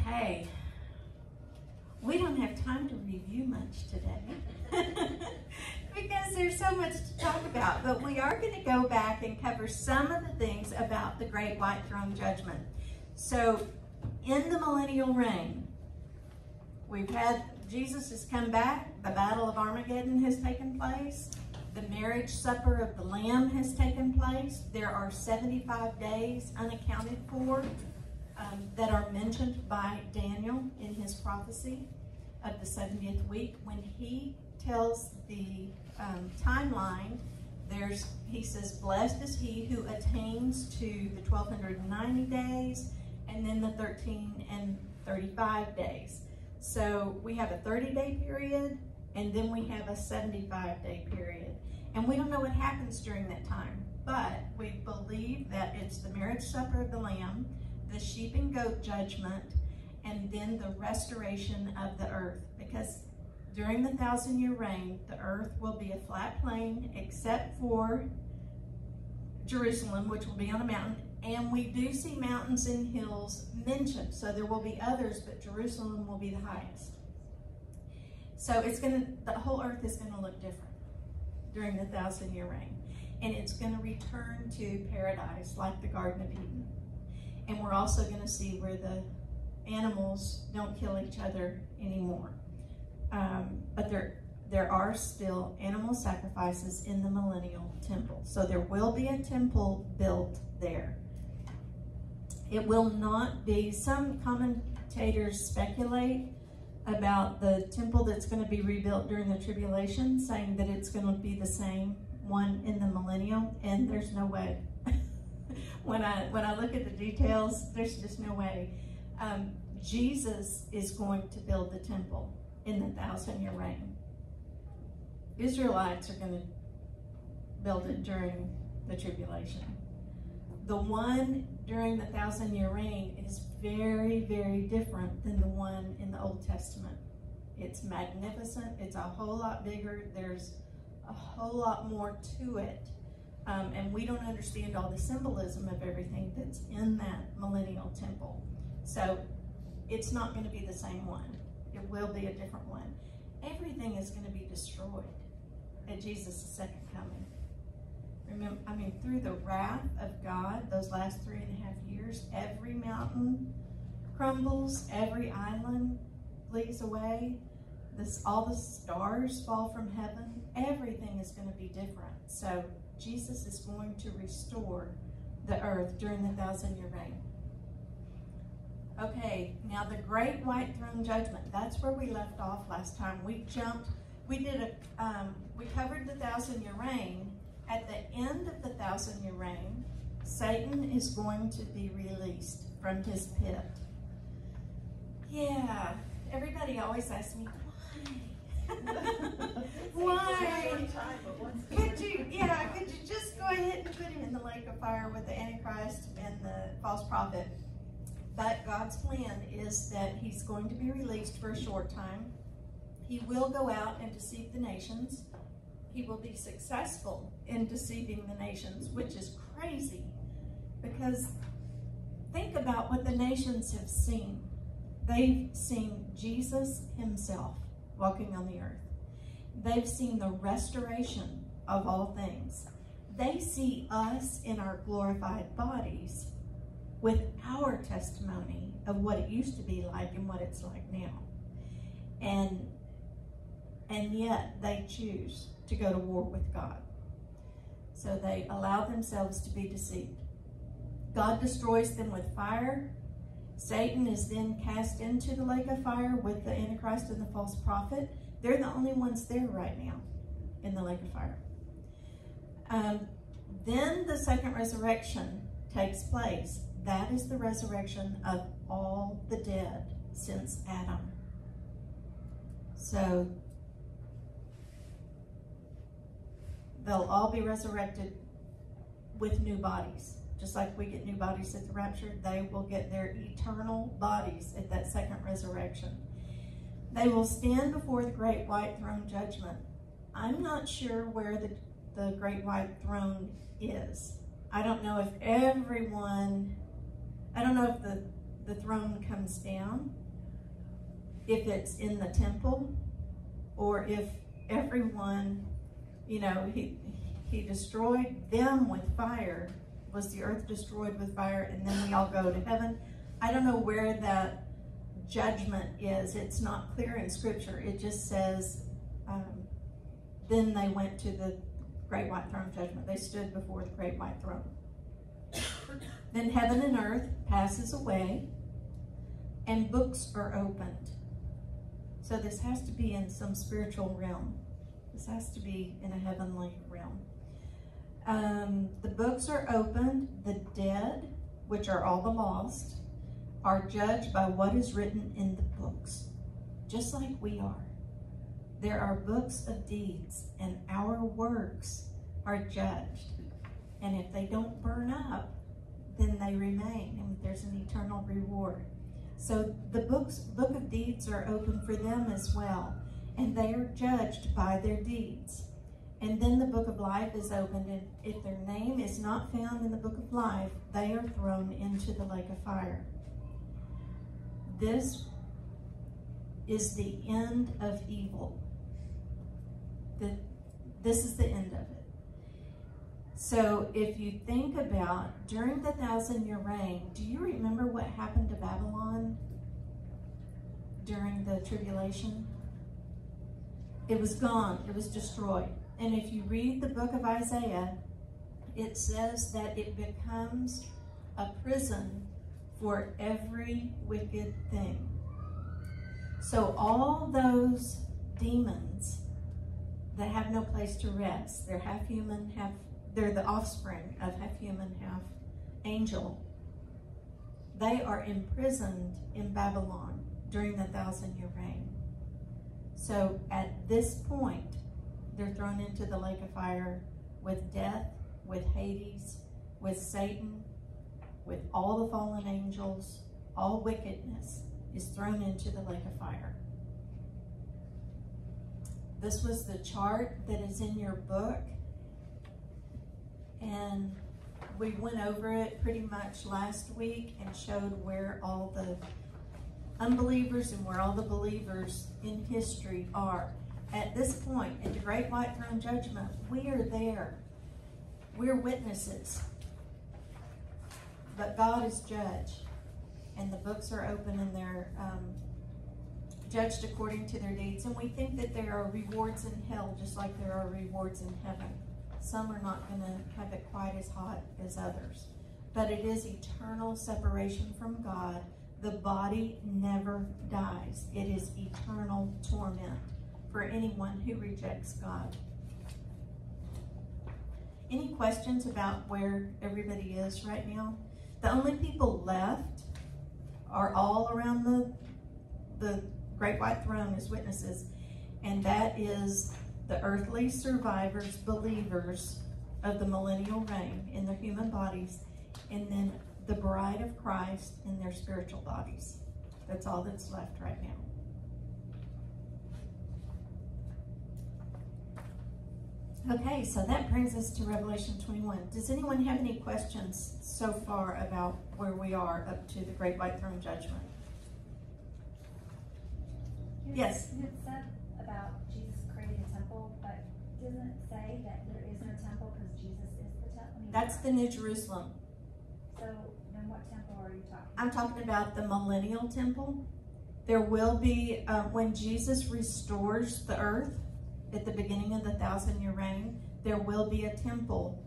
Okay. We don't have time to review much today because there's so much to talk about, but we are going to go back and cover some of the things about the Great White Throne Judgment. So, in the millennial reign, we've had Jesus has come back, the Battle of Armageddon has taken place, the marriage supper of the Lamb has taken place. There are 75 days unaccounted for um, that are mentioned by Daniel in his prophecy of the 70th week. When he tells the um, timeline, there's he says, Blessed is he who attains to the 1290 days and then the 13 and 35 days. So we have a 30 day period and then we have a 75 day period. And we don't know what happens during that time, but we believe that it's the marriage supper of the Lamb the sheep and goat judgment, and then the restoration of the earth. Because during the thousand year reign, the earth will be a flat plain except for Jerusalem, which will be on a mountain. And we do see mountains and hills mentioned. So there will be others, but Jerusalem will be the highest. So it's going to, the whole earth is going to look different during the thousand year reign. And it's going to return to paradise like the Garden of Eden. And we're also going to see where the animals don't kill each other anymore. Um, but there, there are still animal sacrifices in the millennial temple. So there will be a temple built there. It will not be, some commentators speculate about the temple that's going to be rebuilt during the tribulation, saying that it's going to be the same one in the millennium, and there's no way when I when I look at the details, there's just no way. Um, Jesus is going to build the temple in the thousand year reign. Israelites are going to build it during the tribulation. The one during the thousand year reign is very, very different than the one in the Old Testament. It's magnificent, it's a whole lot bigger, there's a whole lot more to it um, and we don't understand all the symbolism of everything that's in that millennial temple. So it's not going to be the same one. It will be a different one. Everything is going to be destroyed at Jesus' second coming. Remember, I mean, through the wrath of God, those last three and a half years, every mountain crumbles, every island flees away, this, all the stars fall from heaven. Everything is going to be different. So Jesus is going to restore the earth during the thousand year reign. Okay, now the great white throne judgment. That's where we left off last time. We jumped, we did a, um, we covered the thousand year reign. At the end of the thousand year reign, Satan is going to be released from his pit. Yeah, everybody always asks me, why? Could you, yeah, could you just go ahead and put him in the lake of fire with the Antichrist and the false prophet? But God's plan is that he's going to be released for a short time. He will go out and deceive the nations. He will be successful in deceiving the nations, which is crazy because think about what the nations have seen. They've seen Jesus himself walking on the earth. They've seen the restoration of all things. They see us in our glorified bodies with our testimony of what it used to be like and what it's like now. And and yet they choose to go to war with God. So they allow themselves to be deceived. God destroys them with fire Satan is then cast into the lake of fire with the Antichrist and the false prophet. They're the only ones there right now in the lake of fire. Um, then the second resurrection takes place. That is the resurrection of all the dead since Adam. So they'll all be resurrected with new bodies. Just like we get new bodies at the rapture, they will get their eternal bodies at that second resurrection. They will stand before the great white throne judgment. I'm not sure where the, the great white throne is. I don't know if everyone, I don't know if the, the throne comes down, if it's in the temple, or if everyone, you know, he, he destroyed them with fire. Was the earth destroyed with fire and then we all go to heaven? I don't know where that judgment is. It's not clear in scripture. It just says, um, then they went to the great white throne judgment. They stood before the great white throne. then heaven and earth passes away and books are opened. So this has to be in some spiritual realm. This has to be in a heavenly realm. Um, the books are opened. The dead, which are all the lost, are judged by what is written in the books, just like we are. There are books of deeds, and our works are judged. And if they don't burn up, then they remain, and there's an eternal reward. So the books, book of deeds are open for them as well, and they are judged by their deeds. And then the book of life is opened, and if their name is not found in the book of life, they are thrown into the lake of fire. This is the end of evil. The, this is the end of it. So if you think about during the thousand year reign, do you remember what happened to Babylon during the tribulation? It was gone, it was destroyed. And if you read the book of Isaiah, it says that it becomes a prison for every wicked thing. So all those demons that have no place to rest, they're half human, half they're the offspring of half human, half angel. They are imprisoned in Babylon during the thousand year reign. So at this point, they're thrown into the lake of fire with death, with Hades, with Satan, with all the fallen angels, all wickedness is thrown into the lake of fire. This was the chart that is in your book. And we went over it pretty much last week and showed where all the unbelievers and where all the believers in history are. At this point, in the great white throne judgment, we are there. We're witnesses but God is judge, and the books are open and they're um, judged according to their deeds. And we think that there are rewards in hell, just like there are rewards in heaven. Some are not going to have it quite as hot as others, but it is eternal separation from God. The body never dies. It is eternal torment for anyone who rejects God. Any questions about where everybody is right now? The only people left are all around the, the great white throne as witnesses, and that is the earthly survivors, believers of the millennial reign in their human bodies, and then the bride of Christ in their spiritual bodies. That's all that's left right now. Okay, so that brings us to Revelation 21. Does anyone have any questions so far about where we are up to the Great White Throne Judgment? yes. It said about Jesus creating a temple, but doesn't it say that there is no temple because Jesus is the temple? That's the New Jerusalem. So then what temple are you talking about? I'm talking about the millennial temple. There will be, uh, when Jesus restores the earth, at the beginning of the thousand year reign, there will be a temple.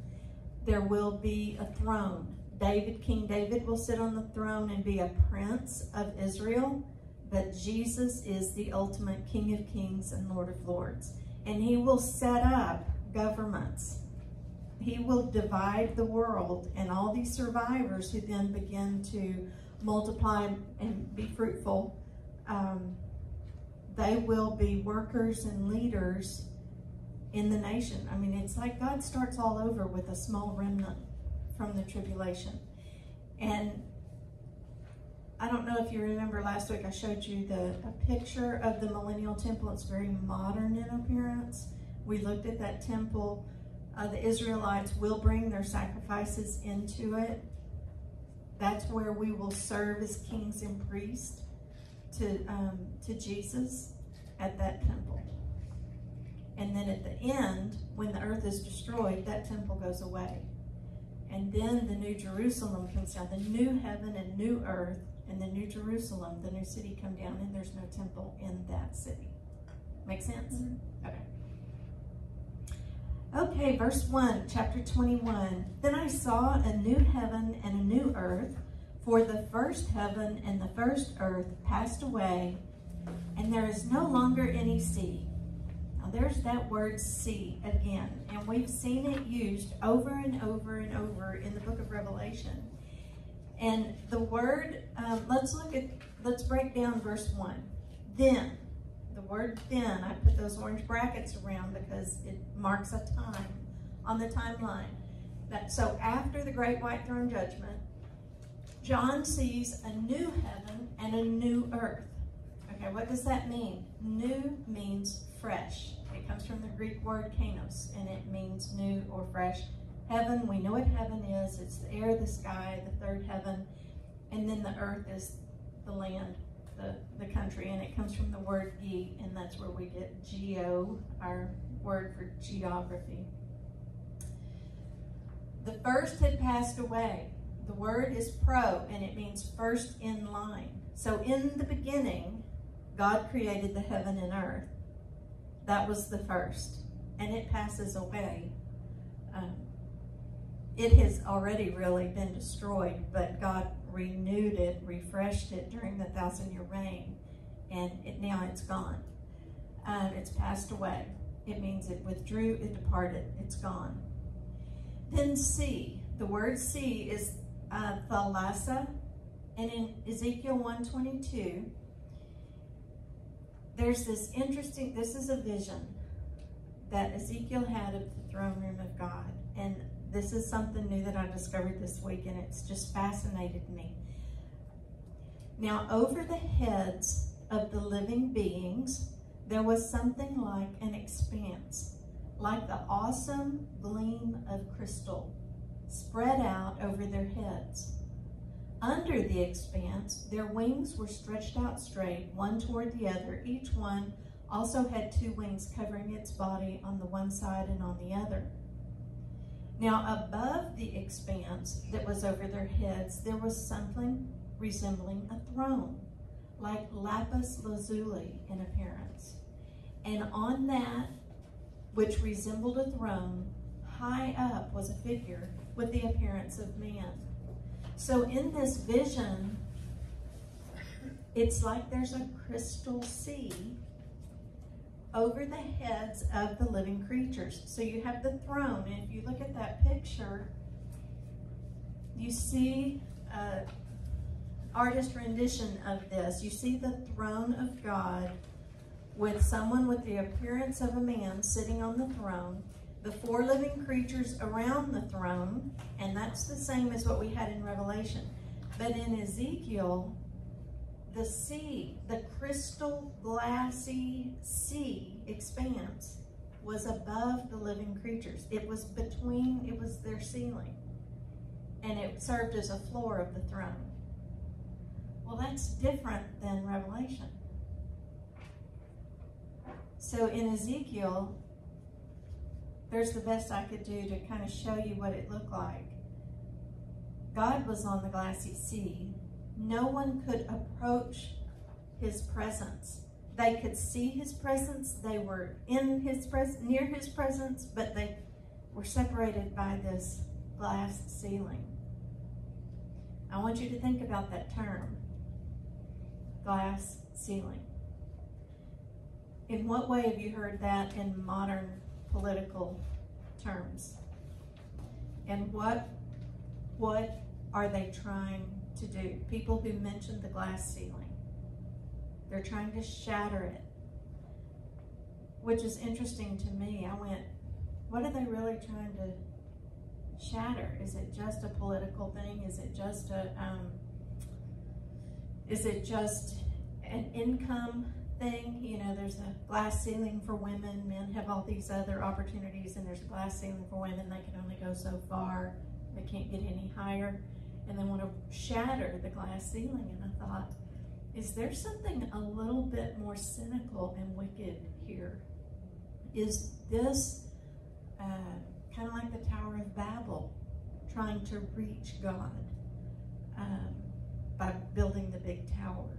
There will be a throne. David, King David will sit on the throne and be a prince of Israel. But Jesus is the ultimate King of kings and Lord of lords. And he will set up governments. He will divide the world and all these survivors who then begin to multiply and be fruitful um, they will be workers and leaders in the nation. I mean, it's like God starts all over with a small remnant from the tribulation. And I don't know if you remember last week I showed you the picture of the millennial temple. It's very modern in appearance. We looked at that temple. Uh, the Israelites will bring their sacrifices into it. That's where we will serve as kings and priests to um, to Jesus at that temple. And then at the end, when the earth is destroyed, that temple goes away. And then the new Jerusalem comes down, the new heaven and new earth, and the new Jerusalem, the new city come down, and there's no temple in that city. Make sense? Mhm. Okay. Okay, verse 1, chapter 21. Then I saw a new heaven and a new earth, for the first heaven and the first earth passed away, and there is no longer any sea. Now there's that word sea again, and we've seen it used over and over and over in the book of Revelation. And the word, um, let's look at, let's break down verse 1. Then, the word then, I put those orange brackets around because it marks a time on the timeline. That, so after the great white throne judgment, John sees a new heaven and a new earth. Okay, what does that mean? New means fresh. It comes from the Greek word kanos, and it means new or fresh. Heaven, we know what heaven is. It's the air, the sky, the third heaven. And then the earth is the land, the, the country, and it comes from the word ge, and that's where we get geo, our word for geography. The first had passed away. The word is pro, and it means first in line. So in the beginning, God created the heaven and earth. That was the first, and it passes away. Um, it has already really been destroyed, but God renewed it, refreshed it during the thousand year reign, and it, now it's gone. Um, it's passed away. It means it withdrew, it departed, it's gone. Then sea. The word sea is uh, thalassa, and in Ezekiel 122, there's this interesting, this is a vision that Ezekiel had of the throne room of God. And this is something new that I discovered this week, and it's just fascinated me. Now, over the heads of the living beings, there was something like an expanse, like the awesome gleam of crystal spread out over their heads. Under the expanse, their wings were stretched out straight, one toward the other. Each one also had two wings covering its body on the one side and on the other. Now, above the expanse that was over their heads, there was something resembling a throne, like lapis lazuli in appearance. And on that, which resembled a throne, high up was a figure with the appearance of man. So in this vision, it's like there's a crystal sea over the heads of the living creatures. So you have the throne, and if you look at that picture, you see uh, artist rendition of this. You see the throne of God with someone with the appearance of a man sitting on the throne, the four living creatures around the throne, and that's the same as what we had in Revelation. But in Ezekiel, the sea, the crystal glassy sea expanse was above the living creatures. It was between, it was their ceiling. And it served as a floor of the throne. Well, that's different than Revelation. So in Ezekiel, there's the best I could do to kind of show you what it looked like. God was on the glassy sea. No one could approach his presence. They could see his presence. They were in his pres near his presence, but they were separated by this glass ceiling. I want you to think about that term, glass ceiling. In what way have you heard that in modern political terms? And what what are they trying to do? People who mentioned the glass ceiling. They're trying to shatter it. Which is interesting to me. I went, what are they really trying to shatter? Is it just a political thing? Is it just a um, is it just an income thing? You know, there's a glass ceiling for women. Men have all these other opportunities, and there's a glass ceiling for women. They can only go so far. They can't get any higher. and they want to shatter the glass ceiling. And I thought, is there something a little bit more cynical and wicked here? Is this uh, kind of like the Tower of Babel, trying to reach God um, by building the big tower?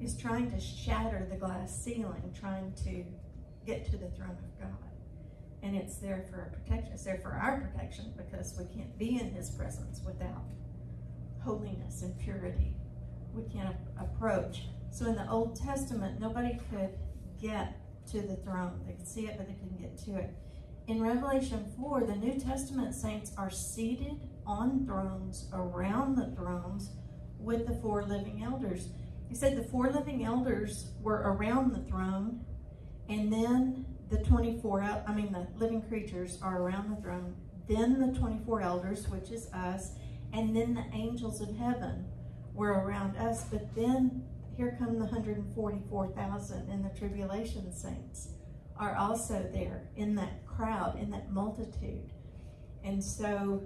Is trying to shatter the glass ceiling, trying to get to the throne of God. And it's there for our protection. It's there for our protection because we can't be in His presence without holiness and purity. We can't approach. So in the Old Testament, nobody could get to the throne. They could see it, but they couldn't get to it. In Revelation 4, the New Testament saints are seated on thrones around the thrones with the four living elders. He said the four living elders were around the throne, and then the 24, I mean, the living creatures are around the throne, then the 24 elders, which is us, and then the angels of heaven were around us. But then here come the 144,000 and the tribulation saints are also there in that crowd, in that multitude. And so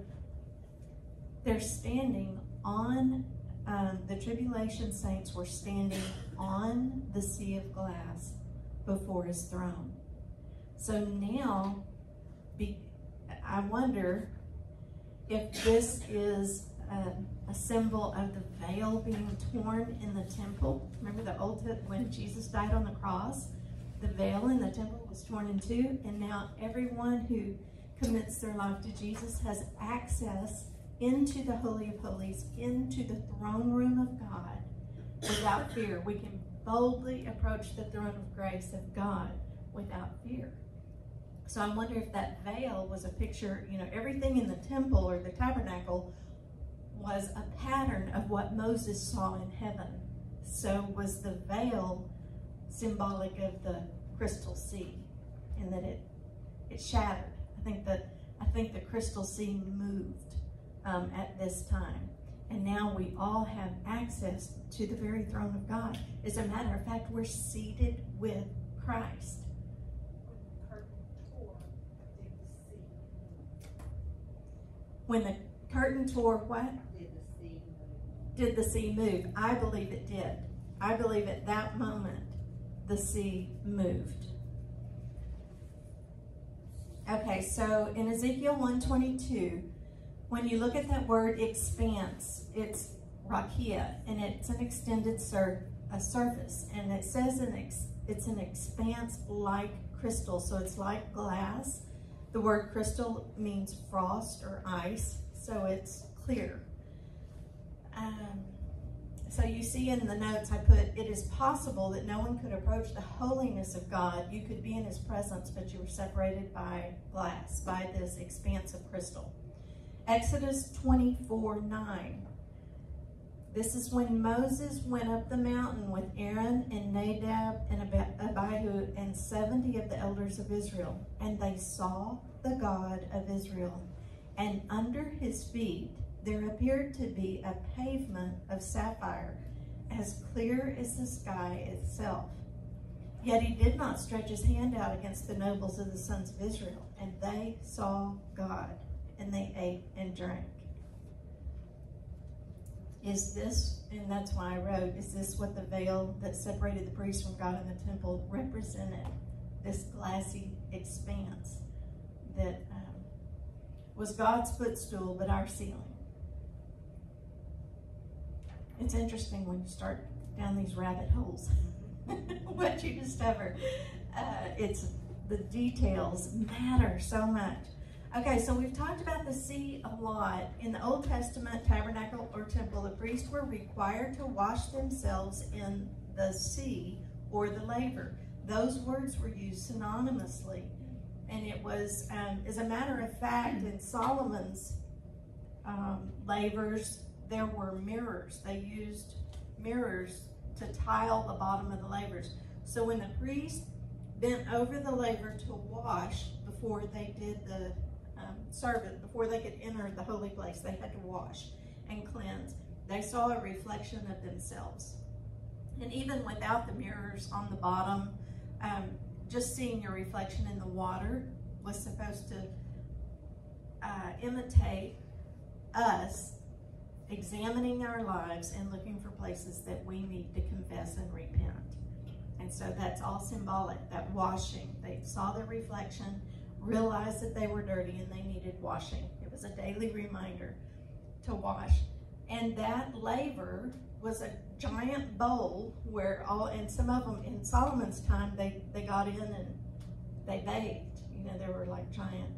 they're standing on, um, the tribulation saints were standing on the sea of glass before his throne. So now, be, I wonder if this is a, a, symbol of the veil being torn in the temple. Remember the old when Jesus died on the cross, the veil in the temple was torn in two, and now everyone who commits their life to Jesus has access into the Holy of Holies, into the throne room of God without fear. We can boldly approach the throne of grace of God without fear. So I wonder if that veil was a picture, you know, everything in the temple or the tabernacle was a pattern of what Moses saw in heaven. So was the veil symbolic of the crystal sea and that it it shattered. I think that I think the crystal sea moved um, at this time. And now we all have access to the very throne of God. As a matter of fact, we're seated with Christ. When the curtain tore, what? Did the sea move? I believe it did. I believe at that moment the sea moved. Okay, so in Ezekiel 122, when you look at that word expanse, it's rakia, and it's an extended sur a surface, and it says an it's an expanse like crystal, so it's like glass, the word crystal means frost or ice, so it's clear. Um, so you see in the notes I put, it is possible that no one could approach the holiness of God. You could be in his presence, but you were separated by glass, by this expanse of crystal. Exodus 24, 9. This is when Moses went up the mountain with Aaron and Nadab and Abihu and 70 of the elders of Israel. And they saw the God of Israel. And under his feet there appeared to be a pavement of sapphire, as clear as the sky itself. Yet he did not stretch his hand out against the nobles of the sons of Israel. And they saw God, and they ate and drank. Is this, and that's why I wrote, is this what the veil that separated the priest from God in the temple represented? This glassy expanse that um, was God's footstool, but our ceiling. It's interesting when you start down these rabbit holes, what you discover. Uh, it's the details matter so much. Okay, so we've talked about the sea a lot. In the Old Testament, tabernacle or temple, the priests were required to wash themselves in the sea or the laver. Those words were used synonymously. And it was, um, as a matter of fact, in Solomon's um, lavers, there were mirrors. They used mirrors to tile the bottom of the lavers. So when the priest bent over the laver to wash before they did the servant, before they could enter the holy place, they had to wash and cleanse. They saw a reflection of themselves. And even without the mirrors on the bottom, um, just seeing your reflection in the water was supposed to uh, imitate us examining our lives and looking for places that we need to confess and repent. And so that's all symbolic, that washing. They saw their reflection, realized that they were dirty and they needed washing. It was a daily reminder to wash. And that laver was a giant bowl where all, and some of them in Solomon's time, they, they got in and they bathed. You know, there were like giant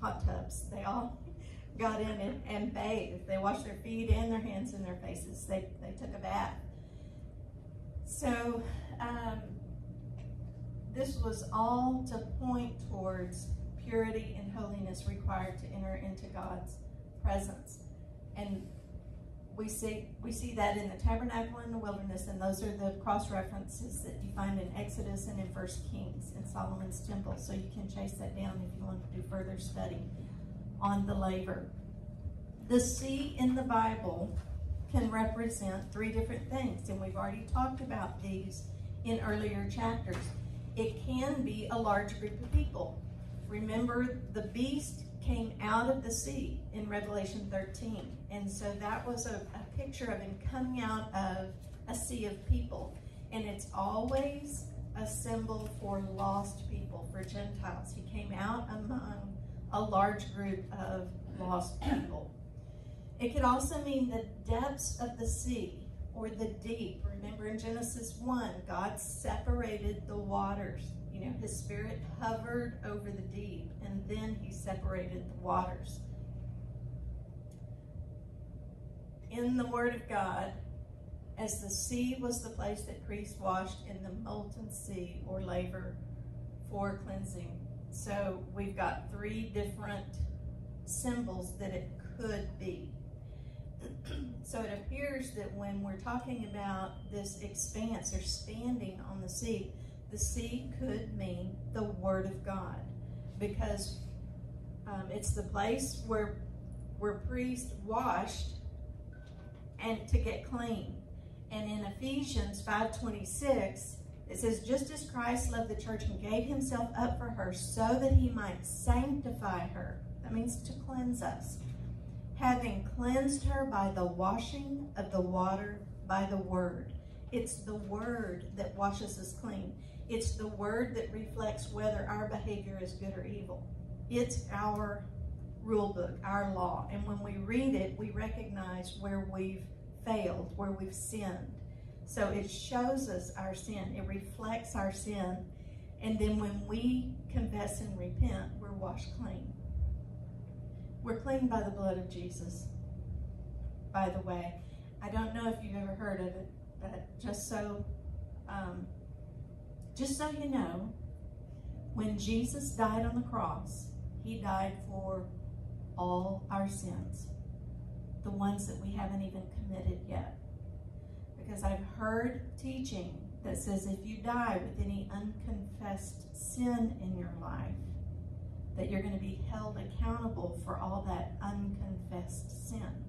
hot tubs. They all got in and, and bathed. They washed their feet and their hands and their faces. They, they took a bath. So, um, this was all to point towards purity and holiness required to enter into God's presence. And we see we see that in the tabernacle in the wilderness, and those are the cross references that you find in Exodus and in First Kings in Solomon's temple. So you can chase that down if you want to do further study on the laver. The sea in the Bible can represent three different things, and we've already talked about these in earlier chapters. It can be a large group of people. Remember, the beast came out of the sea in Revelation 13. And so that was a, a, picture of him coming out of a sea of people. And it's always a symbol for lost people, for Gentiles. He came out among a large group of lost people. It could also mean the depths of the sea or the deep. Remember in Genesis 1, God separated the waters. You know, his spirit hovered over the deep and then he separated the waters. In the Word of God, as the sea was the place that priests washed in the molten sea or laver for cleansing. So we've got three different symbols that it could be. So it appears that when we're talking about this expanse or standing on the sea, the sea could mean the Word of God because um, it's the place where where priests washed and to get clean. And in Ephesians 5:26, it says, "Just as Christ loved the church and gave himself up for her so that he might sanctify her." That means to cleanse us. Having cleansed her by the washing of the water by the word. It's the word that washes us clean. It's the word that reflects whether our behavior is good or evil. It's our rule book, our law. And when we read it, we recognize where we've failed, where we've sinned. So it shows us our sin, it reflects our sin. And then when we confess and repent, we're washed clean. We're clean by the blood of Jesus. By the way, I don't know if you've ever heard of it, but just so um, just so you know, when Jesus died on the cross, he died for all our sins, the ones that we haven't even committed yet. Because I've heard teaching that says if you die with any unconfessed sin in your life, that you're going to be held accountable for all that unconfessed sin.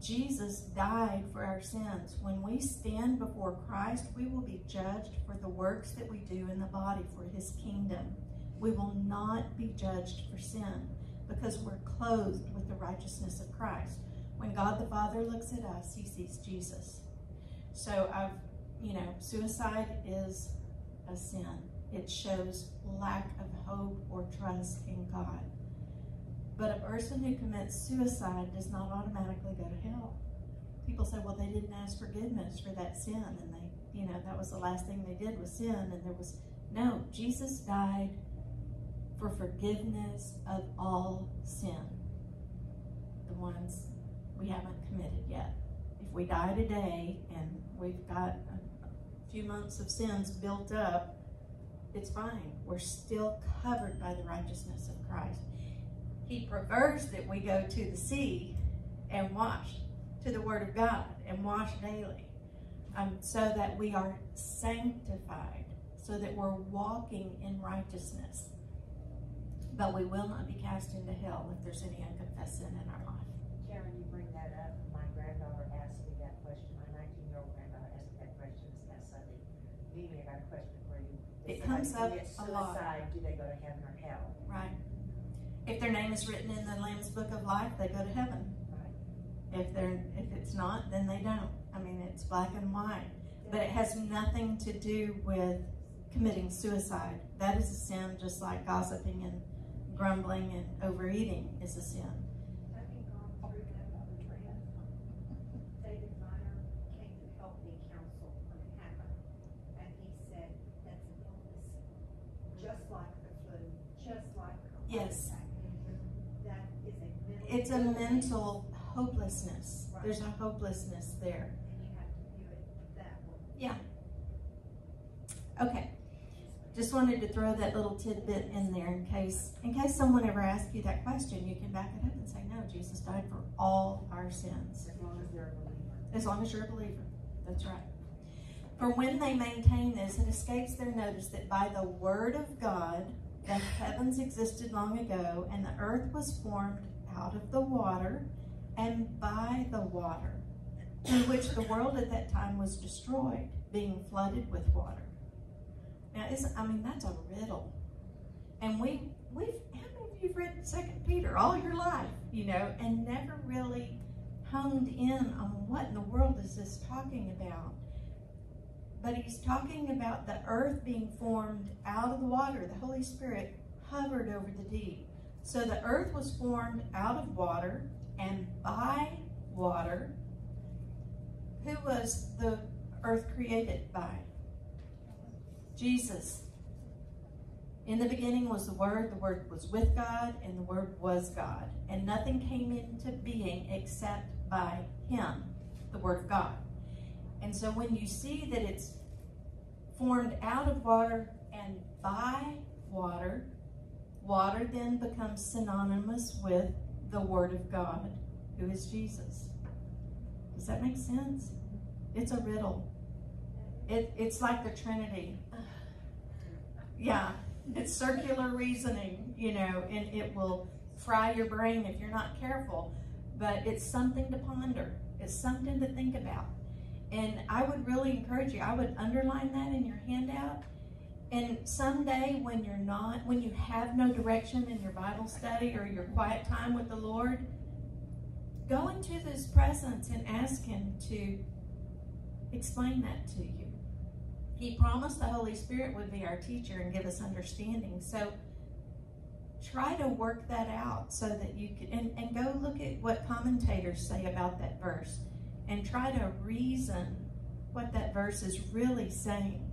Jesus died for our sins. When we stand before Christ, we will be judged for the works that we do in the body for his kingdom. We will not be judged for sin because we're clothed with the righteousness of Christ. When God the Father looks at us, he sees Jesus. So I've, you know, suicide is a sin. It shows lack of hope or trust in God. But a person who commits suicide does not automatically go to hell. People say, well, they didn't ask forgiveness for that sin, and they, you know, that was the last thing they did was sin, and there was no. Jesus died for forgiveness of all sin, the ones we haven't committed yet. If we die today and we've got a few months of sins built up, it's fine. We're still covered by the righteousness of Christ. He prefers that we go to the sea and wash to the Word of God and wash daily um, so that we are sanctified, so that we're walking in righteousness. But we will not be cast into hell if there's any unconfessed sin in our life. Karen, you bring that up. My granddaughter asked me that question. My 19 year old granddaughter asked me that question this past Sunday. Mimi, I got a question for you. It comes up a lot. Do they go to heaven or hell? Right. If their name is written in the Lamb's Book of Life, they go to heaven. Right. If they're if it's not, then they don't. I mean, it's black and white. But it has nothing to do with committing suicide. That is a sin, just like gossiping and grumbling and overeating is a sin. Having gone through that other trend, David Meyer came to help me counsel when it happened. And he said, that's an illness, just like the flu, just like a heart Yes. attack. That is a mental. It's a mental hopelessness. There's a hopelessness there. And you have to view it that way. Yeah. Okay. Just wanted to throw that little tidbit in there in case in case someone ever asks you that question, you can back it up and say, No, Jesus died for all our sins. As long as they're a believer. As long as you're a believer. That's right. For when they maintain this, it escapes their notice that by the word of God, the heavens existed long ago, and the earth was formed out of the water and by the water, through which the world at that time was destroyed, being flooded with water. Now, isn't I mean that's a riddle, and we we've how many of you've read Second Peter all your life, you know, and never really honed in on what in the world is this talking about. But he's talking about the earth being formed out of the water. The Holy Spirit hovered over the deep. So the earth was formed out of water and by water. Who was the earth created by? Jesus. In the beginning was the Word, the Word was with God, and the Word was God. And nothing came into being except by Him, the Word of God. And so when you see that it's formed out of water and by water, water then becomes synonymous with the Word of God, who is Jesus. Does that make sense? It's a riddle. It, it's like the Trinity. Yeah, it's circular reasoning, you know, and it will fry your brain if you're not careful. But it's something to ponder. It's something to think about. And I would really encourage you, I would underline that in your handout. And someday when you're not, when you have no direction in your Bible study or your quiet time with the Lord, go into His presence and ask Him to explain that to you. He promised the Holy Spirit would be our teacher and give us understanding. So try to work that out so that you can, and, and go look at what commentators say about that verse and try to reason what that verse is really saying.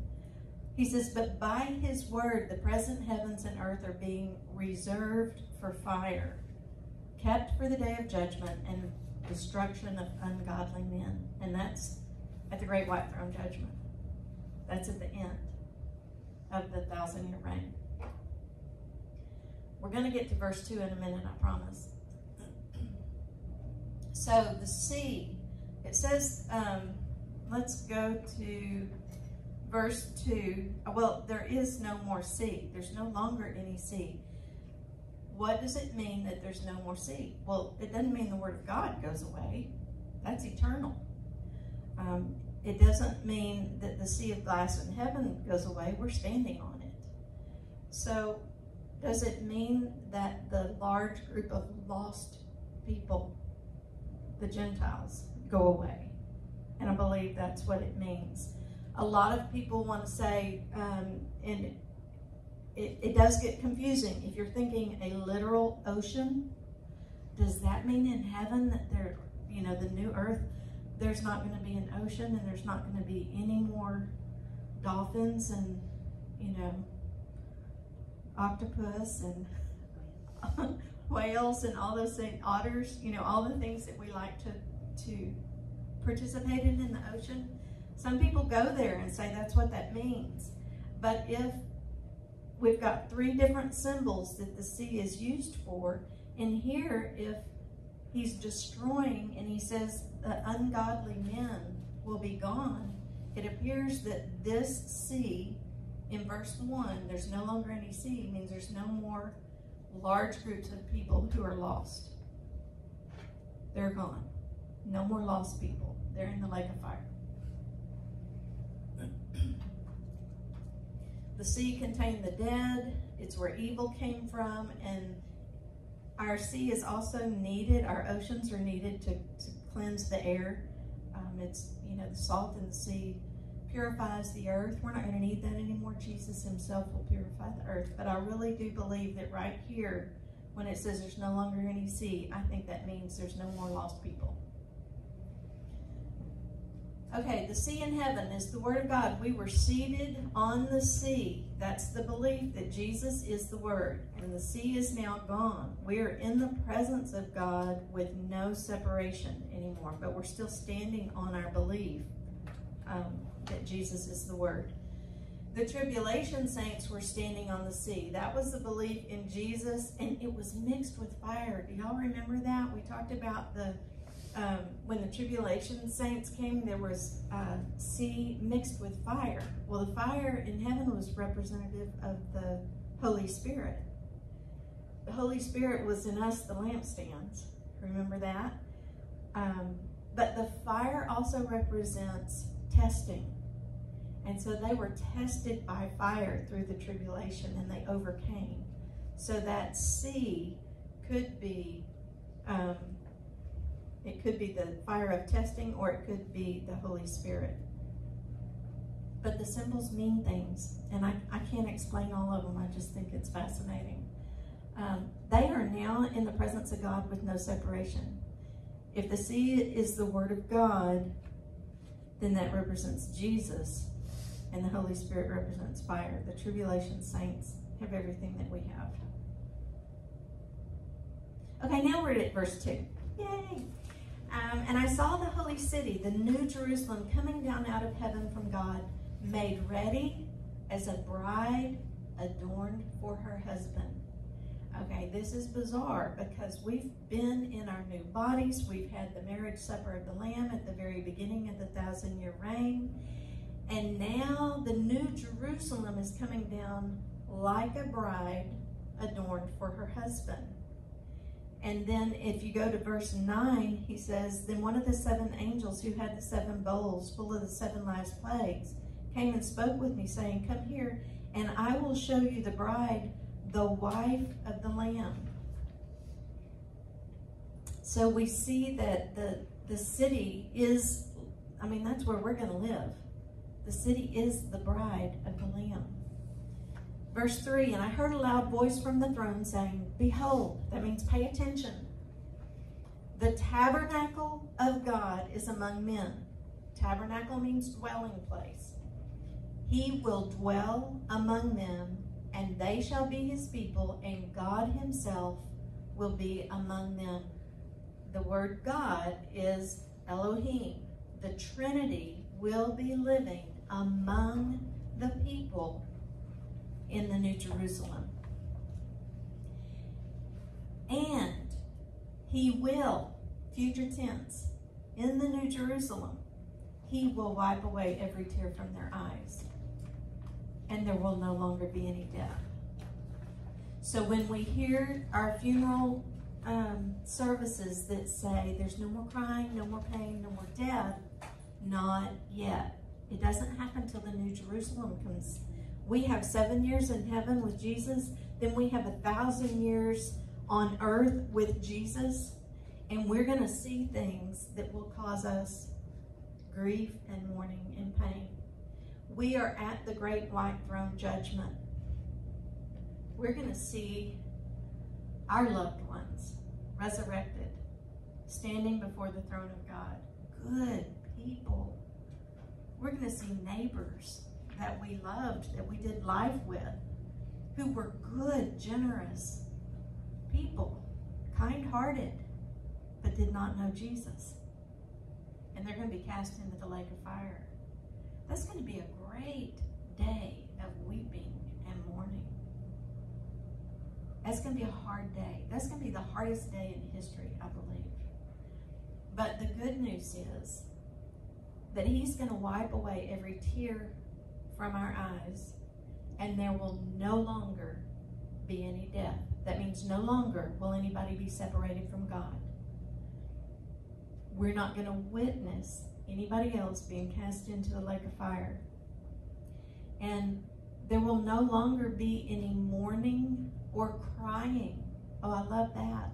He says, But by his word, the present heavens and earth are being reserved for fire, kept for the day of judgment and destruction of ungodly men. And that's at the great white throne judgment. That's at the end of the thousand year reign. We're going to get to verse 2 in a minute, I promise. So the sea, it says, um, let's go to verse 2. Well, there is no more sea. There's no longer any sea. What does it mean that there's no more sea? Well, it doesn't mean the Word of God goes away. That's eternal. Um, it doesn't mean that the sea of glass in heaven goes away. We're standing on it. So, does it mean that the large group of lost people, the Gentiles, go away? And I believe that's what it means. A lot of people want to say, um, and it, it does get confusing. If you're thinking a literal ocean, does that mean in heaven that there, you know, the new earth, there's not going to be an ocean and there's not going to be any more dolphins and, you know, octopus and whales and all those things, otters, you know, all the things that we like to, to participate in the ocean. Some people go there and say that's what that means. But if we've got three different symbols that the sea is used for, and here, if he's destroying and he says the ungodly men will be gone, it appears that this sea in verse 1, there's no longer any sea, means there's no more large groups of people who are lost. They're gone. No more lost people. They're in the lake of fire. the sea contained the dead, it's where evil came from, and our sea is also needed, our oceans are needed to, to cleanse the air. Um, it's, you know, the salt in the sea purifies the earth. We're not going to need that anymore. Jesus himself will purify the earth. But I really do believe that right here, when it says there's no longer any sea, I think that means there's no more lost people. Okay, the sea in heaven is the Word of God. We were seated on the sea. That's the belief that Jesus is the Word, and the sea is now gone. We are in the presence of God with no separation anymore, but we're still standing on our belief um, that Jesus is the Word. The tribulation saints were standing on the sea. That was the belief in Jesus, and it was mixed with fire. Do y'all remember that? We talked about the um, when the tribulation saints came, there was uh, sea mixed with fire. Well, the fire in heaven was representative of the Holy Spirit. The Holy Spirit was in us, the lampstands. Remember that? Um, but the fire also represents testing. And so they were tested by fire through the tribulation and they overcame. So that sea could be um, it could be the fire of testing or it could be the Holy Spirit. But the symbols mean things, and I, I can't explain all of them. I just think it's fascinating. Um, they are now in the presence of God with no separation. If the sea is the Word of God, then that represents Jesus, and the Holy Spirit represents fire. The tribulation saints have everything that we have. Okay, now we're at verse 2. Yay! Um, and I saw the holy city, the new Jerusalem, coming down out of heaven from God, made ready as a bride adorned for her husband. Okay, this is bizarre because we've been in our new bodies. We've had the marriage supper of the Lamb at the very beginning of the thousand year reign. And now the new Jerusalem is coming down like a bride adorned for her husband. And then if you go to verse 9, he says, Then one of the seven angels who had the seven bowls full of the seven last plagues came and spoke with me, saying, Come here, and I will show you the bride, the wife of the Lamb. So we see that the, the city is, I mean, that's where we're going to live. The city is the bride of the Lamb. Verse 3 And I heard a loud voice from the throne saying, Behold, that means pay attention. The tabernacle of God is among men. Tabernacle means dwelling place. He will dwell among them, and they shall be his people, and God himself will be among them. The word God is Elohim. The Trinity will be living among the people in the New Jerusalem. And he will, future tense, in the New Jerusalem, he will wipe away every tear from their eyes. And there will no longer be any death. So when we hear our funeral um, services that say there's no more crying, no more pain, no more death, not yet. It doesn't happen till the New Jerusalem comes we have seven years in heaven with Jesus, then we have a thousand years on earth with Jesus, and we're going to see things that will cause us grief and mourning and pain. We are at the great white throne judgment. We're going to see our loved ones resurrected, standing before the throne of God. Good people. We're going to see neighbors that we loved, that we did life with, who were good, generous people, kind hearted, but did not know Jesus. And they're going to be cast into the lake of fire. That's going to be a great day of weeping and mourning. That's going to be a hard day. That's going to be the hardest day in history, I believe. But the good news is that He's going to wipe away every tear from our eyes, and there will no longer be any death. That means no longer will anybody be separated from God. We're not going to witness anybody else being cast into the lake of fire. And there will no longer be any mourning or crying. Oh, I love that.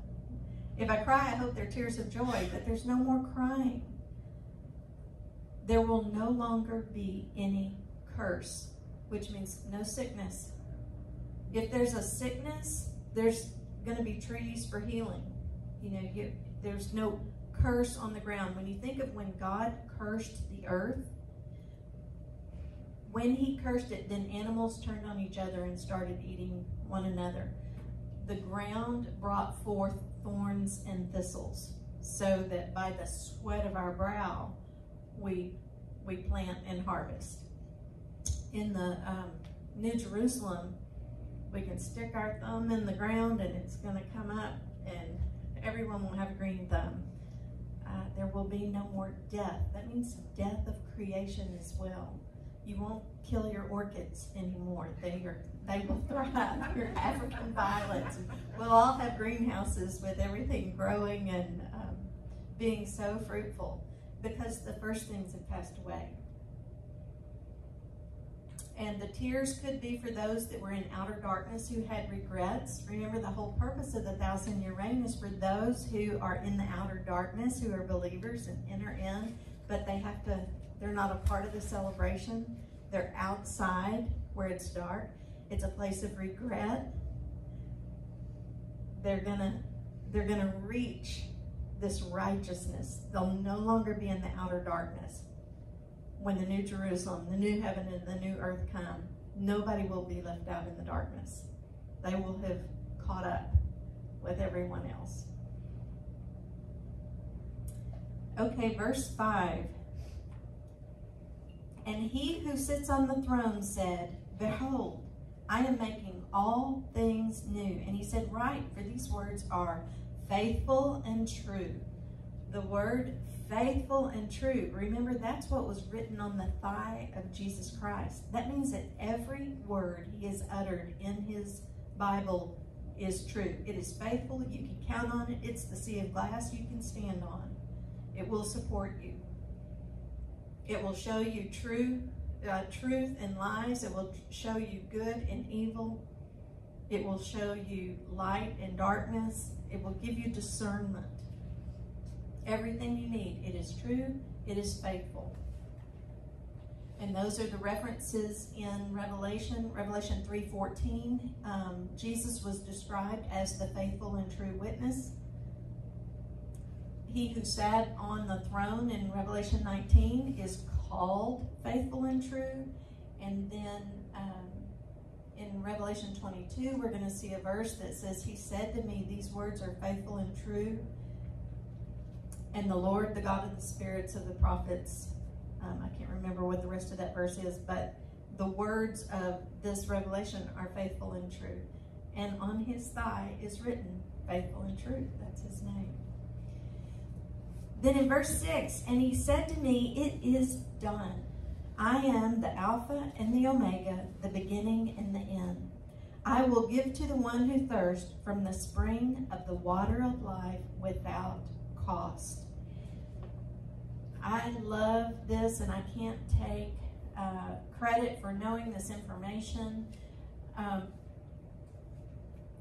If I cry, I hope they're tears of joy, but there's no more crying. There will no longer be any curse, which means no sickness. If there's a sickness, there's going to be treaties for healing. You know, you, there's no curse on the ground. When you think of when God cursed the earth, when he cursed it, then animals turned on each other and started eating one another. The ground brought forth thorns and thistles, so that by the sweat of our brow we we plant and harvest. In the um, New Jerusalem, we can stick our thumb in the ground and it's going to come up, and everyone will have a green thumb. Uh, there will be no more death. That means death of creation as well. You won't kill your orchids anymore. They are they will thrive. Your African violets. We'll all have greenhouses with everything growing and um, being so fruitful because the first things have passed away. And the tears could be for those that were in outer darkness who had regrets. Remember, the whole purpose of the thousand year reign is for those who are in the outer darkness, who are believers and enter in, but they have to, they're not a part of the celebration. They're outside where it's dark. It's a place of regret. They're gonna they're gonna reach this righteousness. They'll no longer be in the outer darkness. When the new Jerusalem, the new heaven, and the new earth come, nobody will be left out in the darkness. They will have caught up with everyone else. Okay, verse 5. And he who sits on the throne said, Behold, I am making all things new. And he said, Write, for these words are faithful and true. The word faithful and true, remember that's what was written on the thigh of Jesus Christ. That means that every word he has uttered in his Bible is true. It is faithful. You can count on it. It's the sea of glass you can stand on. It will support you. It will show you true uh, truth and lies. It will show you good and evil. It will show you light and darkness. It will give you discernment. Everything you need. It is true. It is faithful. And those are the references in Revelation, Revelation 3.14. Um, Jesus was described as the faithful and true witness. He who sat on the throne in Revelation 19 is called faithful and true. And then um, in Revelation 22, we're going to see a verse that says, He said to me, These words are faithful and true. And the Lord, the God of the spirits of the prophets, um, I can't remember what the rest of that verse is, but the words of this revelation are faithful and true. And on his thigh is written, faithful and true. That's his name. Then in verse 6, and he said to me, It is done. I am the Alpha and the Omega, the beginning and the end. I will give to the one who thirsts from the spring of the water of life without cost. I love this, and I can't take uh, credit for knowing this information. Um,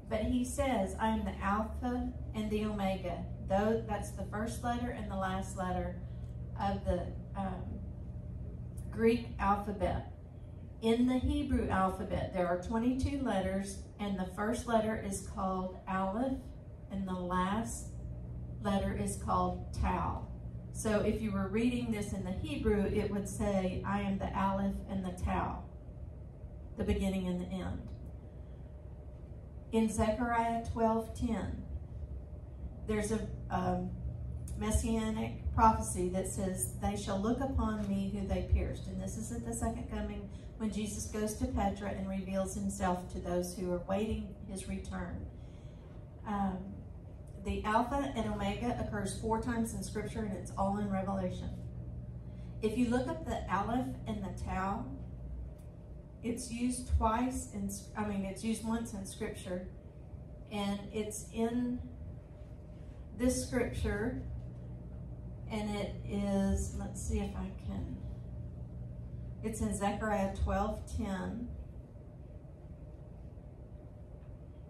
but he says, I am the Alpha and the Omega. Though that's the first letter and the last letter of the um, Greek alphabet. In the Hebrew alphabet, there are 22 letters, and the first letter is called Aleph, and the last letter is called Tau. So if you were reading this in the Hebrew, it would say, I am the Aleph and the Tau, the beginning and the end. In Zechariah 12:10, there's a messianic prophecy that says, They shall look upon me who they pierced. And this is at the second coming when Jesus goes to Petra and reveals himself to those who are waiting his return. Um, the Alpha and Omega occurs four times in Scripture and it's all in Revelation. If you look up the Aleph and the Tau, it's used twice in, I mean, it's used once in Scripture and it's in this scripture, and it is, let's see if I can, it's in Zechariah 12 10.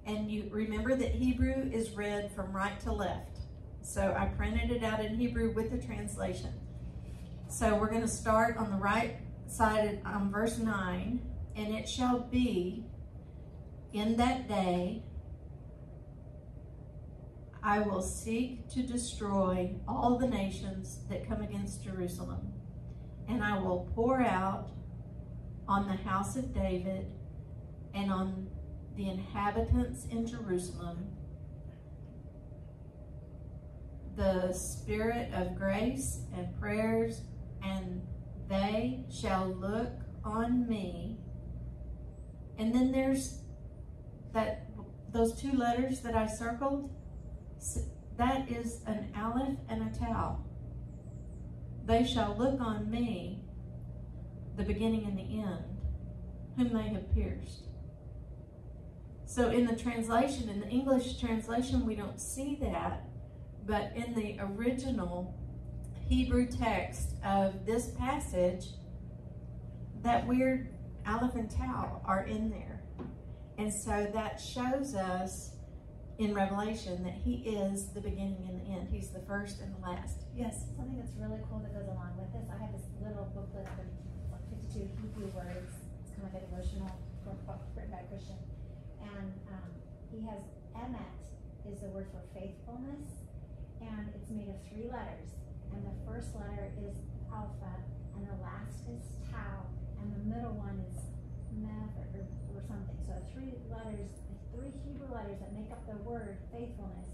And you remember that Hebrew is read from right to left. So I printed it out in Hebrew with the translation. So we're going to start on the right side on um, verse 9. And it shall be in that day I will seek to destroy all the nations that come against Jerusalem, and I will pour out on the house of David and on the inhabitants in Jerusalem the spirit of grace and prayers, and they shall look on me. And then there's that those two letters that I circled. That is an aleph and a tau. They shall look on me, the beginning and the end, whom they have pierced. So in the translation, in the English translation, we don't see that, but in the original Hebrew text of this passage, that weird aleph and tau are in there. And so that shows us in Revelation that he is the beginning and the end. He's the first and the last. Yes? Something that's really cool that goes along with this, I have this little booklet of 52 Hebrew words. It's kind of like a devotional written by a Christian. And um, he has emet is the word for faithfulness and it's made of three letters. And the first letter is alpha, and the last is tau, and the middle one is meth or, or something. So three letters, three Hebrew letters that make up the word faithfulness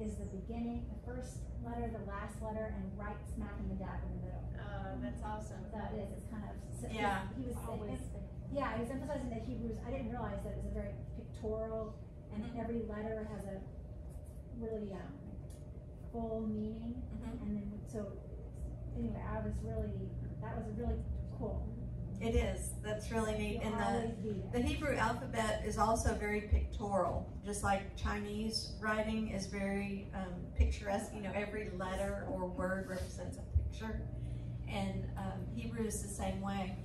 is the beginning, the first letter, the last letter, and right smack in the dab in the middle. Uh, that's awesome. That is, it's kind of yeah. He was always yeah, he was emphasizing that Hebrews. I didn't realize that it was a very pictorial, and mm-hmm. every letter has a really um, full meaning. Mhm. And then, so, anyway, I was really, that was really cool. It is. That's really neat. You'll And the, the Hebrew alphabet is also very pictorial, just like Chinese writing is very um, picturesque. You know, every letter or word represents a picture. And um, Hebrew is the same way.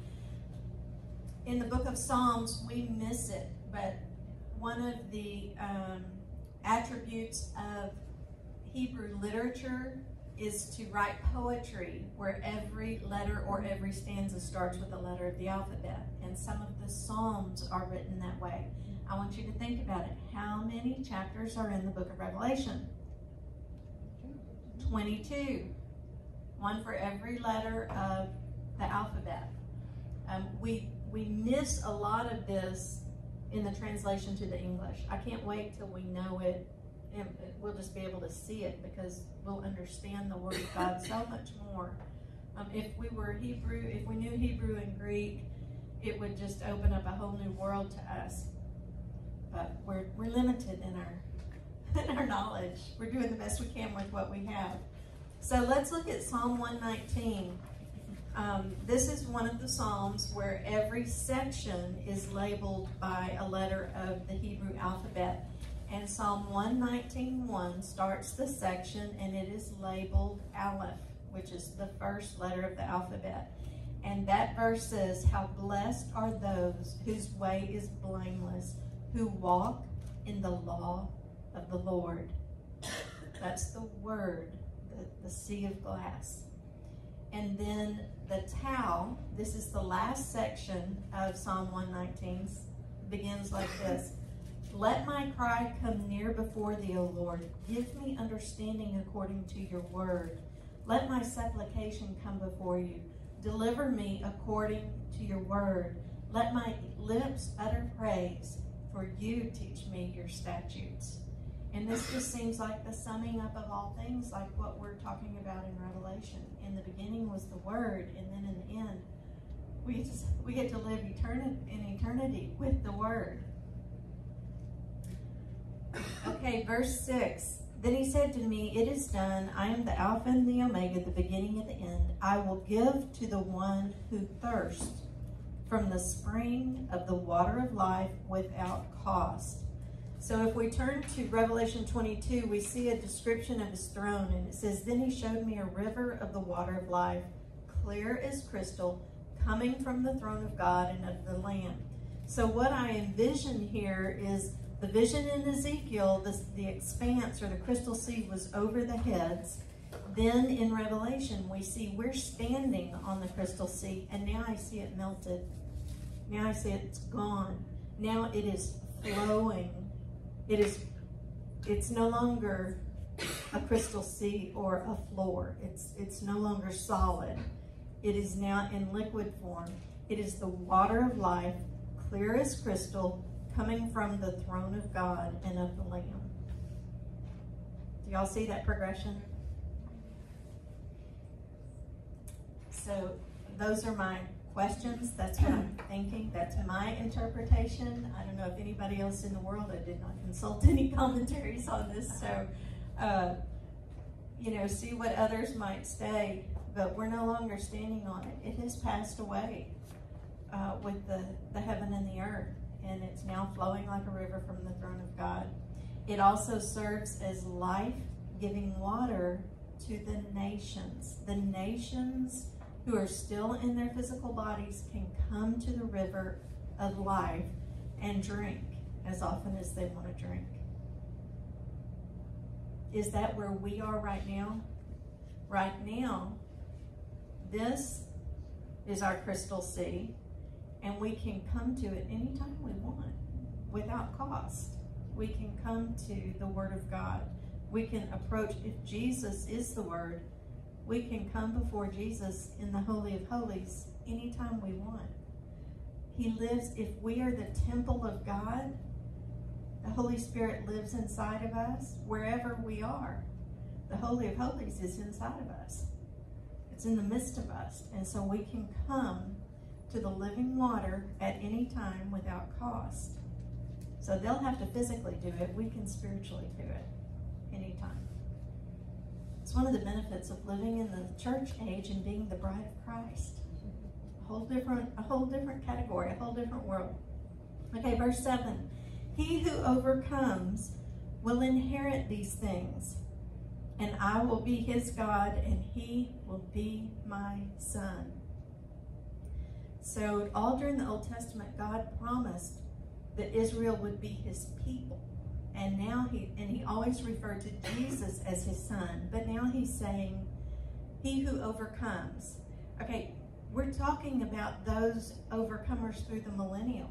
In the book of Psalms, we miss it, but one of the um, attributes of Hebrew literature is to write poetry where every letter or every stanza starts with a letter of the alphabet. And some of the Psalms are written that way. I want you to think about it. How many chapters are in the book of Revelation? 22. One for every letter of the alphabet. Um, we, we miss a lot of this in the translation to the English. I can't wait till we know it and we'll just be able to see it because we'll understand the Word of God so much more. Um, if we were Hebrew, if we knew Hebrew and Greek, it would just open up a whole new world to us. But we're, we're limited in our, in our knowledge. We're doing the best we can with what we have. So let's look at Psalm 119. Um, this is one of the Psalms where every section is labeled by a letter of the Hebrew alphabet. And Psalm 119.1 starts the section and it is labeled Aleph, which is the first letter of the alphabet. And that verse says, How blessed are those whose way is blameless, who walk in the law of the Lord. That's the word, the, the sea of glass. And then the Tau, this is the last section of Psalm 119, begins like this. Let my cry come near before thee, O Lord. Give me understanding according to your word. Let my supplication come before you. Deliver me according to your word. Let my lips utter praise, for you teach me your statutes. And this just seems like the summing up of all things, like what we're talking about in Revelation. In the beginning was the Word, and then in the end, we just we get to live eternity in eternity with the Word. Okay, verse 6. Then he said to me, It is done. I am the Alpha and the Omega, the beginning and the end. I will give to the one who thirsts from the spring of the water of life without cost. So if we turn to Revelation 22, we see a description of his throne, and it says, Then he showed me a river of the water of life, clear as crystal, coming from the throne of God and of the Lamb. So what I envision here is The vision in Ezekiel, the, the expanse or the crystal sea was over the heads. Then in Revelation, we see we're standing on the crystal sea, and now I see it melted. Now I see it's gone. Now it is flowing. It is. It's no longer a crystal sea or a floor. It's it's no longer solid. It is now in liquid form. It is the water of life, clear as crystal, coming from the throne of God and of the Lamb. Do y'all see that progression? So those are my questions. That's what I'm thinking. That's my interpretation. I don't know if anybody else in the world, I did not consult any commentaries on this. So, uh, you know, see what others might say, but we're no longer standing on it. It has passed away uh, with the, the heaven and the earth, and it's now flowing like a river from the throne of God. It also serves as life giving water to the nations. The nations who are still in their physical bodies can come to the river of life and drink as often as they want to drink. Is that where we are right now? Right now, this is our crystal sea, and we can come to it anytime we want without cost. We can come to the Word of God. We can approach, if Jesus is the Word, we can come before Jesus in the Holy of Holies anytime we want. He lives, if we are the temple of God, the Holy Spirit lives inside of us wherever we are. The Holy of Holies is inside of us. It's in the midst of us. And so we can come to the living water at any time without cost. So they'll have to physically do it. We can spiritually do it anytime. It's one of the benefits of living in the church age and being the bride of Christ. A whole different, a whole different category, a whole different world. Okay, verse 7. He who overcomes will inherit these things, and I will be his God, and he will be my son. So, all during the Old Testament, God promised that Israel would be his people. And now he, and he always referred to Jesus as his son, but now he's saying, he who overcomes. Okay, we're talking about those overcomers through the millennial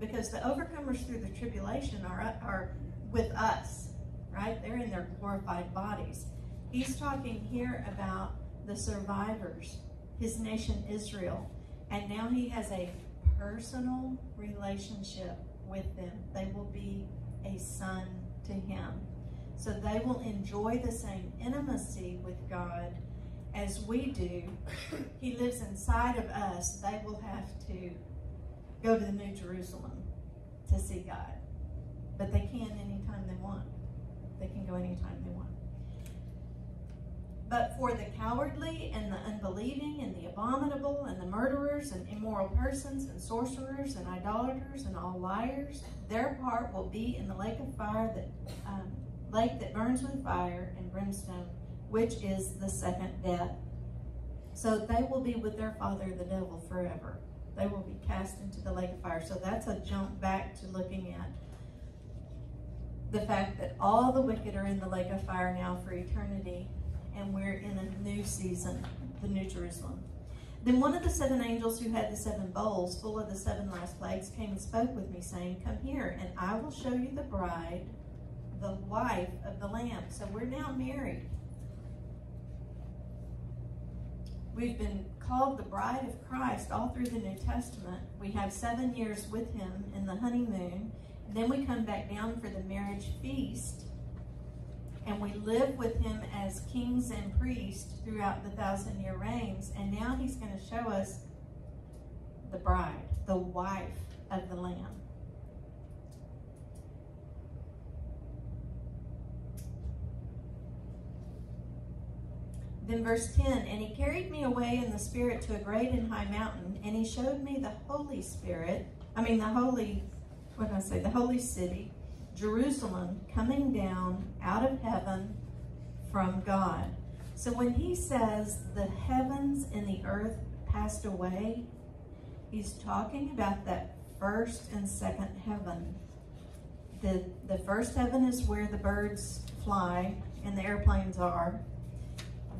because the overcomers through the tribulation are, are with us, right? They're in their glorified bodies. He's talking here about the survivors, his nation Israel, and now he has a personal relationship with them. They will be a son to him. So they will enjoy the same intimacy with God as we do. He lives inside of us. They will have to go to the New Jerusalem to see God. But they can anytime they want. They can go anytime they want. But for the cowardly and the unbelieving and the abominable and the murderers and immoral persons and sorcerers and idolaters and all liars, their part will be in the lake of fire that um, lake that burns with fire and brimstone, which is the second death. So they will be with their father, the devil, forever. They will be cast into the lake of fire. So that's a jump back to looking at the fact that all the wicked are in the lake of fire now for eternity and we're in a new season, the New Jerusalem. Then one of the seven angels who had the seven bowls full of the seven last plagues came and spoke with me, saying, Come here, and I will show you the bride, the wife of the Lamb. So we're now married. We've been called the bride of Christ all through the New Testament. We have seven years with him in the honeymoon. Then we come back down for the marriage feast and we live with him as kings and priests throughout the thousand year reigns. And now he's going to show us the bride, the wife of the Lamb. Then verse 10, and he carried me away in the spirit to a great and high mountain, and he showed me the Holy Spirit, I mean the holy, what did I say, the holy city, Jerusalem coming down out of heaven from God. So when he says the heavens and the earth passed away, he's talking about that first and second heaven. the, the first heaven is where the birds fly and the airplanes are.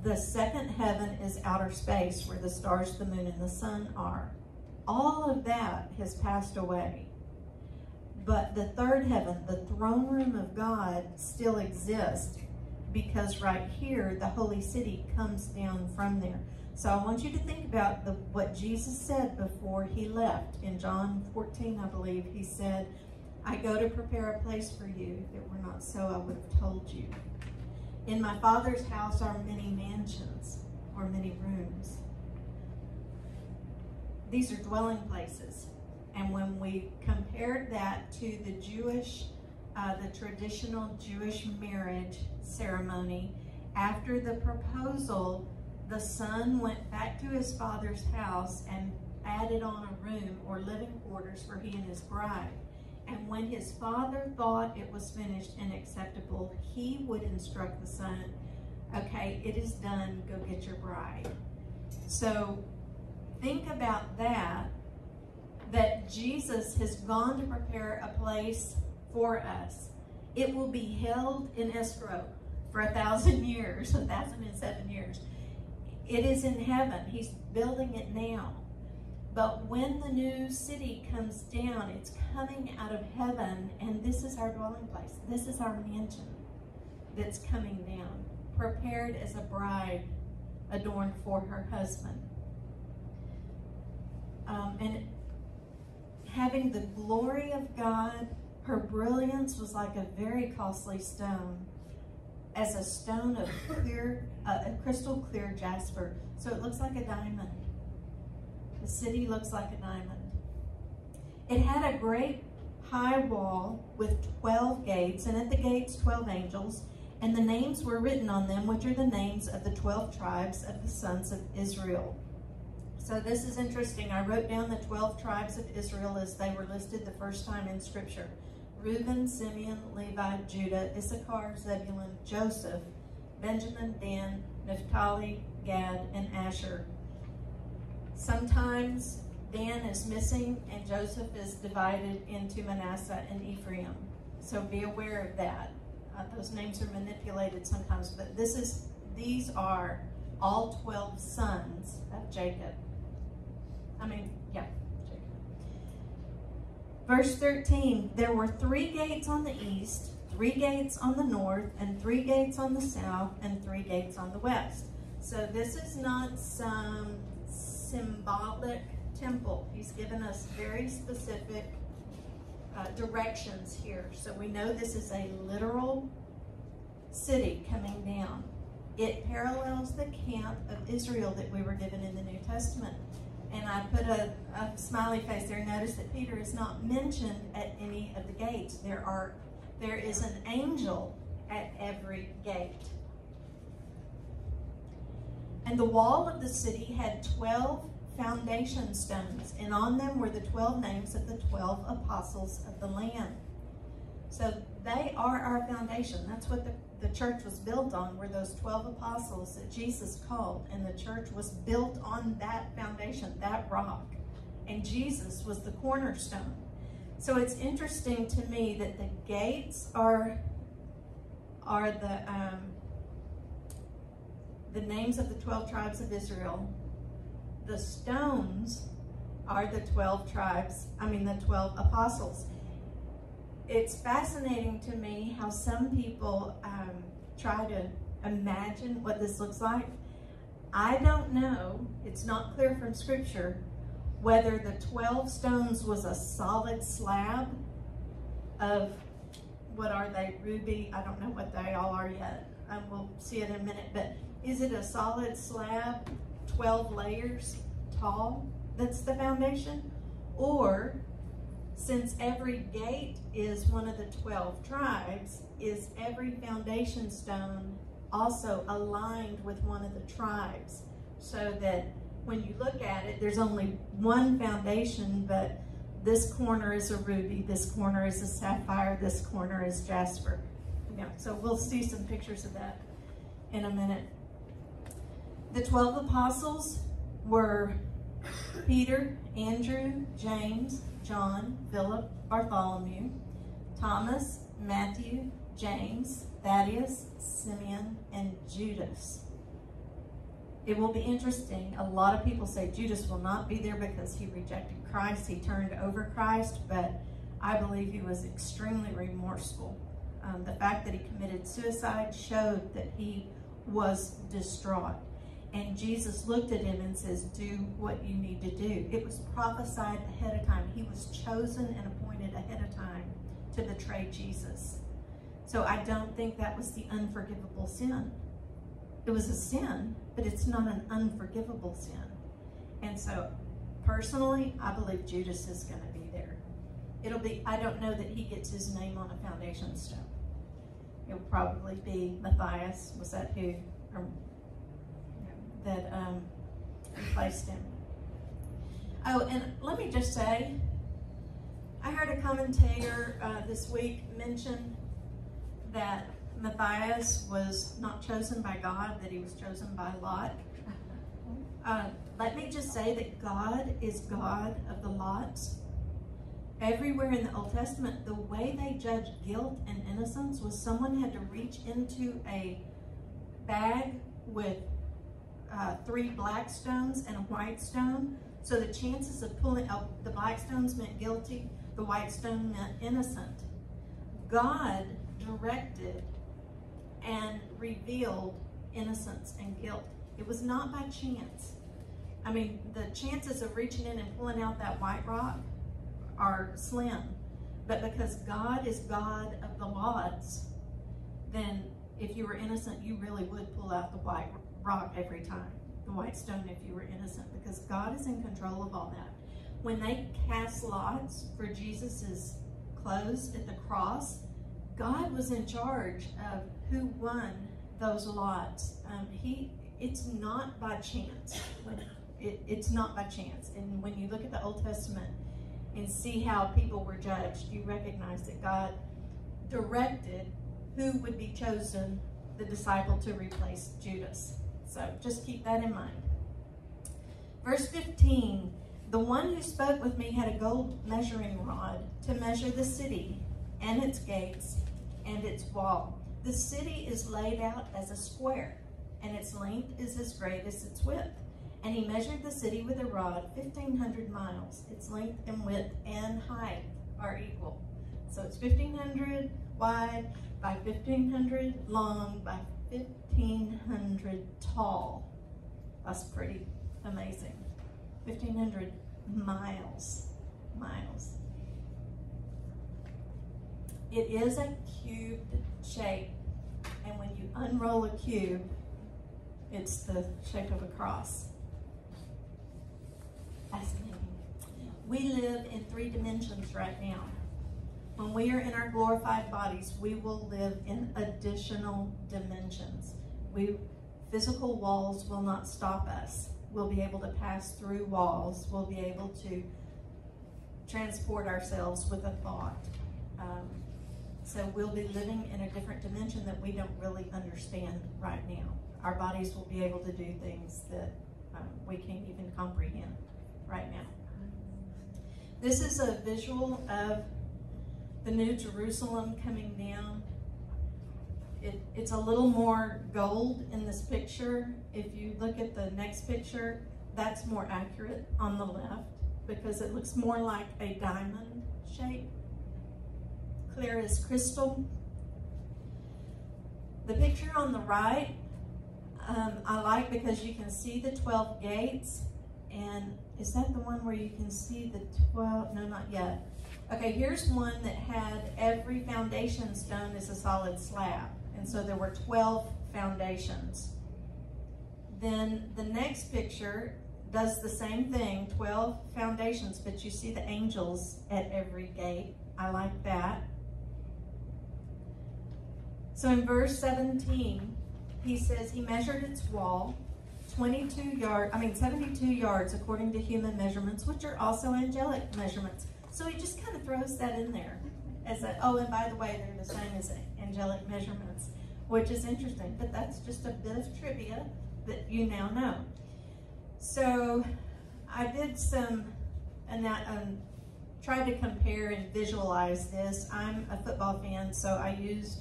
The second heaven is outer space where the stars, the moon, and the sun are. All of that has passed away. But the third heaven, the throne room of God, still exists because right here, the holy city comes down from there. So I want you to think about the, what Jesus said before he left. In John 14, I believe, he said, I go to prepare a place for you. If it were not so, I would have told you. In my Father's house are many mansions or many rooms. These are dwelling places. And when we compared that to the Jewish, uh, the traditional Jewish marriage ceremony, after the proposal, the son went back to his father's house and added on a room or living quarters for he and his bride. And when his father thought it was finished and acceptable, he would instruct the son, okay, it is done, go get your bride. So think about that, that Jesus has gone to prepare a place for us. It will be held in escrow for a thousand years, a thousand and seven years. It is in heaven. He's building it now. But when the new city comes down, it's coming out of heaven, and this is our dwelling place. This is our mansion that's coming down, prepared as a bride adorned for her husband. Um, and having the glory of God, her brilliance was like a very costly stone, as a stone of clear, uh, a crystal clear jasper. So it looks like a diamond. The city looks like a diamond. It had a great high wall with 12 gates, and at the gates 12 angels, and the names were written on them, which are the names of the 12 tribes of the sons of Israel. So this is interesting. I wrote down the 12 tribes of Israel as they were listed the first time in Scripture. Reuben, Simeon, Levi, Judah, Issachar, Zebulun, Joseph, Benjamin, Dan, Naphtali, Gad, and Asher. Sometimes Dan is missing and Joseph is divided into Manasseh and Ephraim. So be aware of that. Uh, those names are manipulated sometimes, but this is these are all 12 sons of Jacob. I mean, yeah, Verse 13, there were three gates on the east, three gates on the north, and three gates on the south, and three gates on the west. So this is not some symbolic temple. He's given us very specific uh, directions here. So we know this is a literal city coming down. It parallels the camp of Israel that we were given in the New Testament. And I put a, a smiley face there. Notice that Peter is not mentioned at any of the gates. There are there is an angel at every gate. And the wall of the city had 12 foundation stones, and on them were the 12 names of the 12 apostles of the Lamb. So they are our foundation. That's what the, the church was built on, were those 12 apostles that Jesus called. And the church was built on that foundation, that rock. And Jesus was the cornerstone. So it's interesting to me that the gates are, are the, um, the names of the 12 tribes of Israel. The stones are the 12 tribes, I mean the 12 apostles. It's fascinating to me how some people um, try to imagine what this looks like. I don't know, it's not clear from scripture, whether the 12 stones was a solid slab of, what are they, ruby? I don't know what they all are yet. Um, we'll see it in a minute, but is it a solid slab, 12 layers tall, that's the foundation? Or, since every gate is one of the 12 tribes, is every foundation stone also aligned with one of the tribes? So that when you look at it, there's only one foundation, but this corner is a ruby, this corner is a sapphire, this corner is jasper. Yeah, so we'll see some pictures of that in a minute. The 12 apostles were Peter, Andrew, James, John, Philip, Bartholomew, Thomas, Matthew, James, Thaddeus, Simeon, and Judas. It will be interesting. A lot of people say Judas will not be there because he rejected Christ. He turned over Christ, but I believe he was extremely remorseful. Um, the fact that he committed suicide showed that he was distraught. And Jesus looked at him and says, Do what you need to do. It was prophesied ahead of time. He was chosen and appointed ahead of time to betray Jesus. So I don't think that was the unforgivable sin. It was a sin, but it's not an unforgivable sin. And so personally, I believe Judas is going to be there. It'll be, I don't know that he gets his name on a foundation stone. It'll probably be Matthias. Was that who? Or, that um, replaced him. Oh, and let me just say, I heard a commentator uh, this week mention that Matthias was not chosen by God, that he was chosen by Lot. Uh, let me just say that God is God of the lots. Everywhere in the Old Testament, the way they judged guilt and innocence was someone had to reach into a bag with uh, three black stones and a white stone. So the chances of pulling out the black stones meant guilty, the white stone meant innocent. God directed and revealed innocence and guilt. It was not by chance. I mean, the chances of reaching in and pulling out that white rock are slim. But because God is God of the lots, then if you were innocent, you really would pull out the white rock every time, the white stone if you were innocent, because God is in control of all that. When they cast lots for Jesus's clothes at the cross, God was in charge of who won those lots. Um, he, it's not by chance. It, it's not by chance. And when you look at the Old Testament and see how people were judged, you recognize that God directed who would be chosen, the disciple, to replace Judas. So just keep that in mind. Verse 15 The one who spoke with me had a gold measuring rod to measure the city and its gates and its wall. The city is laid out as a square, and its length is as great as its width. And he measured the city with a rod, 1,500 miles. Its length and width and height are equal. So it's 1,500 wide by 1,500 long by 1,500 tall. That's pretty amazing. 1,500 miles. Miles. It is a cubed shape, and when you unroll a cube, it's the shape of a cross. Fascinating. We live in three dimensions right now. When we are in our glorified bodies, we will live in additional dimensions. We physical walls will not stop us. We'll be able to pass through walls. We'll be able to transport ourselves with a thought. Um, so we'll be living in a different dimension that we don't really understand right now. Our bodies will be able to do things that um, we can't even comprehend right now. This is a visual of the New Jerusalem coming down. It, it's a little more gold in this picture. If you look at the next picture, that's more accurate on the left because it looks more like a diamond shape, clear as crystal. The picture on the right, um, I like because you can see the 12 gates. And is that the one where you can see the 12? No, not yet. Okay, here's one that had every foundation stone as a solid slab. And so there were 12 foundations. Then the next picture does the same thing, 12 foundations, but you see the angels at every gate. I like that. So in verse 17, he says he measured its wall 22 yards, I mean 72 yards according to human measurements, which are also angelic measurements. So he just kind of throws that in there as a, oh, and by the way, they're the same as angelic measurements, which is interesting, but that's just a bit of trivia that you now know. So I did some, and that, um, try to compare and visualize this. I'm a football fan, so I used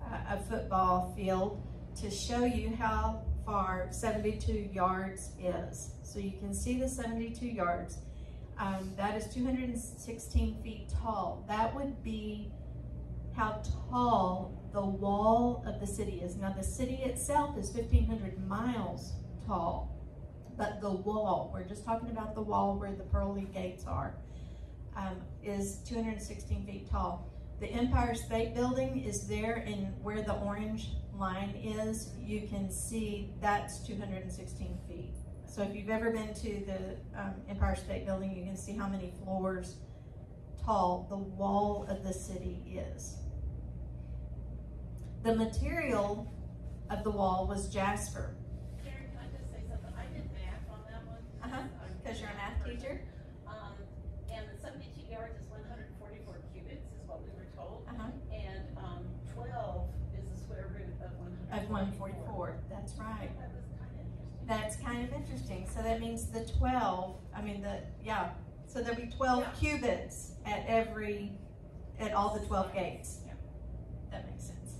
uh, a football field to show you how far 72 yards is. So you can see the 72 yards. Um, that is 216 feet tall. That would be how tall the wall of the city is. Now the city itself is 1,500 miles tall, but the wall, we're just talking about the wall where the pearly gates are, um, is 216 feet tall. The Empire State Building is there and where the orange line is, you can see that's 216 feet. So if you've ever been to the um, Empire State Building, you can see how many floors tall the wall of the city is. The material of the wall was jasper. Karen, can I just say something? I did math on that one. Uh-huh, Because you're a math teacher? Um, and the seventy-two yards is one hundred and forty-four cubits, is what we were told. Uh-huh. And, um, twelve is the square root of one hundred Of and 144, forty-four. that's right. That was kind of interesting. That's kind of interesting. So that means the 12, I mean, the, yeah, so there'll be 12 Yeah. cubits at every, at all the 12 gates. Yeah. That makes sense.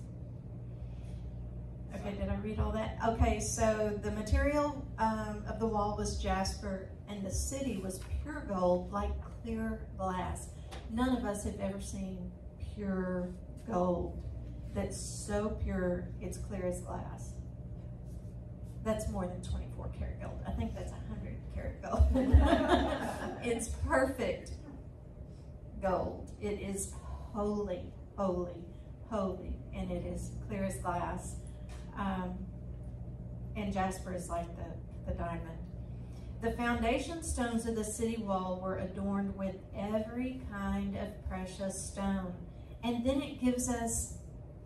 Okay, did I read all that? Okay, so the material um, of the wall was jasper and the city was pure gold like clear glass. None of us have ever seen pure gold that's so pure it's clear as glass. That's more than 24 karat gold. I think that's a 100 karat gold. it's perfect gold. It is holy, holy, holy, and it is clear as glass. Um, and jasper is like the, the diamond. The foundation stones of the city wall were adorned with every kind of precious stone. And then it gives us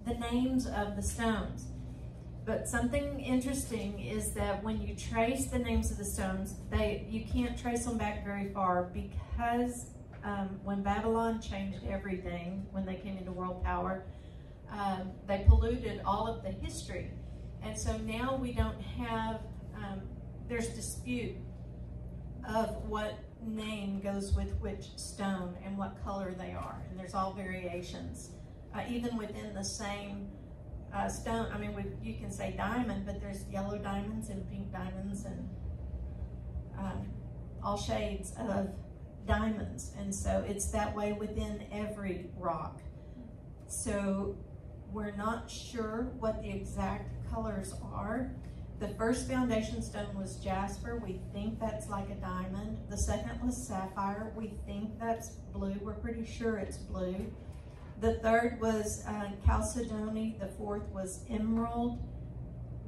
the names of the stones. But something interesting is that when you trace the names of the stones, they you can't trace them back very far because um, when Babylon changed everything, when they came into world power, um, they polluted all of the history. And so now we don't have, um, there's dispute of what name goes with which stone and what color they are. And there's all variations. Uh, even within the same uh, stone, I mean, we, you can say diamond, but there's yellow diamonds and pink diamonds and um, all shades of diamonds. And so it's that way within every rock. So we're not sure what the exact colors are. The first foundation stone was jasper. We think that's like a diamond. The second was sapphire. We think that's blue. We're pretty sure it's blue. The third was uh, chalcedony. The fourth was emerald.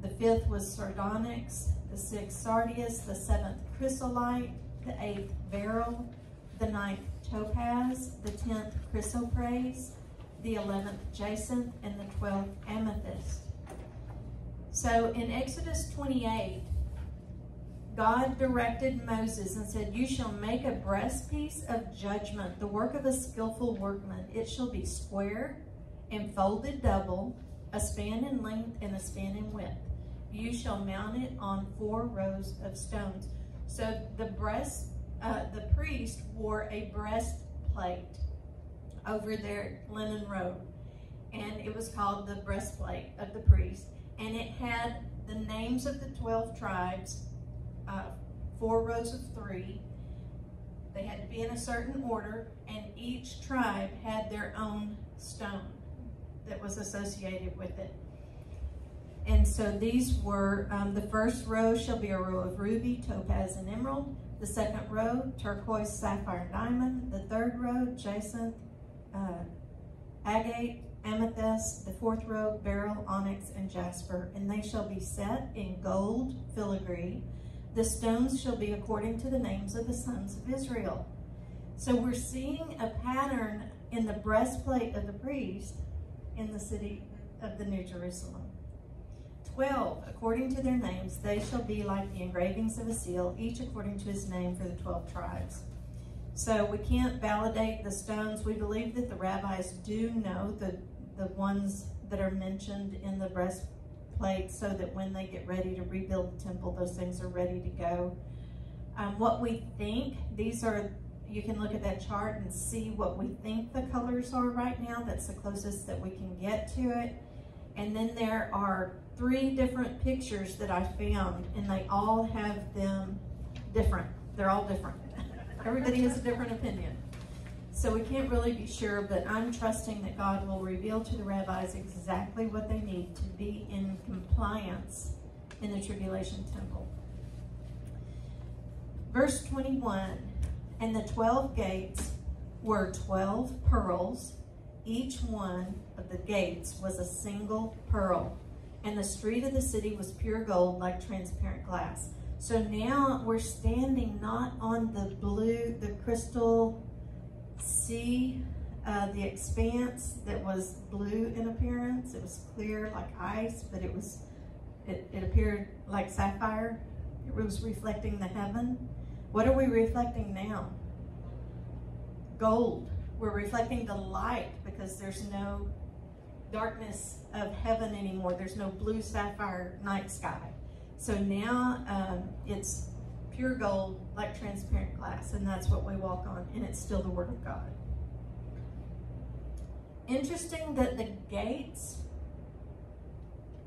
The fifth was sardonyx. The sixth sardius. The seventh chrysolite. The eighth beryl. The ninth topaz. The tenth chrysoprase. The eleventh jacinth. And the twelfth amethyst. So in Exodus 28, God directed Moses and said, You shall make a breastpiece of judgment, the work of a skillful workman. It shall be square and folded double, a span in length and a span in width. You shall mount it on four rows of stones. So the breast, uh, the priest wore a breastplate over their linen robe, and it was called the breastplate of the priest and it had the names of the 12 tribes, uh, four rows of three. They had to be in a certain order, and each tribe had their own stone that was associated with it. And so these were um, the first row shall be a row of ruby, topaz, and emerald. The second row, turquoise, sapphire, diamond. The third row, jacinth, uh, agate, amethyst, the fourth row, beryl, onyx, and jasper, and they shall be set in gold filigree. The stones shall be according to the names of the sons of Israel. So we're seeing a pattern in the breastplate of the priest in the city of the New Jerusalem. Twelve, according to their names, they shall be like the engravings of a seal, each according to his name for the twelve tribes. So we can't validate the stones. We believe that the rabbis do know the, the ones that are mentioned in the breastplate so that when they get ready to rebuild the temple, those things are ready to go. Um, what we think, these are you can look at that chart and see what we think the colors are right now. That's the closest that we can get to it. And then there are three different pictures that I found, and they all have them different. They're all different. Everybody has a different opinion. So we can't really be sure, but I'm trusting that God will reveal to the rabbis exactly what they need to be in compliance in the tribulation temple. Verse 21 And the 12 gates were 12 pearls. Each one of the gates was a single pearl. And the street of the city was pure gold like transparent glass. So now we're standing not on the blue, the crystal sea, uh, the expanse that was blue in appearance. It was clear like ice, but it was, it, it appeared like sapphire. It was reflecting the heaven. What are we reflecting now? Gold. We're reflecting the light because there's no darkness of heaven anymore. There's no blue sapphire night sky. So now um, it's pure gold like transparent glass, and that's what we walk on, and it's still the Word of God. Interesting that the gates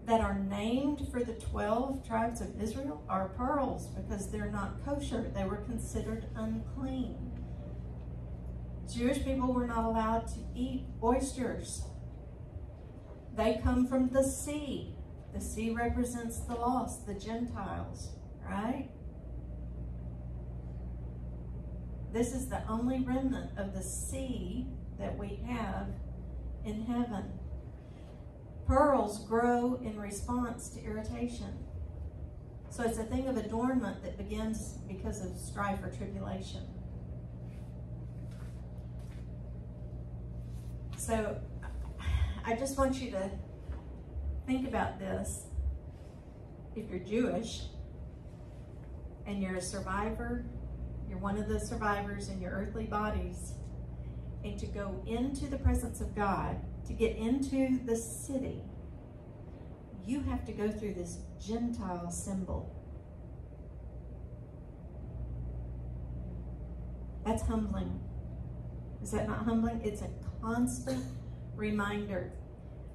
that are named for the 12 tribes of Israel are pearls because they're not kosher. They were considered unclean. Jewish people were not allowed to eat oysters. They come from the sea. The sea represents the lost, the Gentiles, right? This is the only remnant of the sea that we have in heaven. Pearls grow in response to irritation. So it's a thing of adornment that begins because of strife or tribulation. So I just want you to think about this. If you're Jewish and you're a survivor, you're one of the survivors in your earthly bodies, and to go into the presence of God, to get into the city, you have to go through this Gentile symbol. That's humbling. Is that not humbling? It's a constant reminder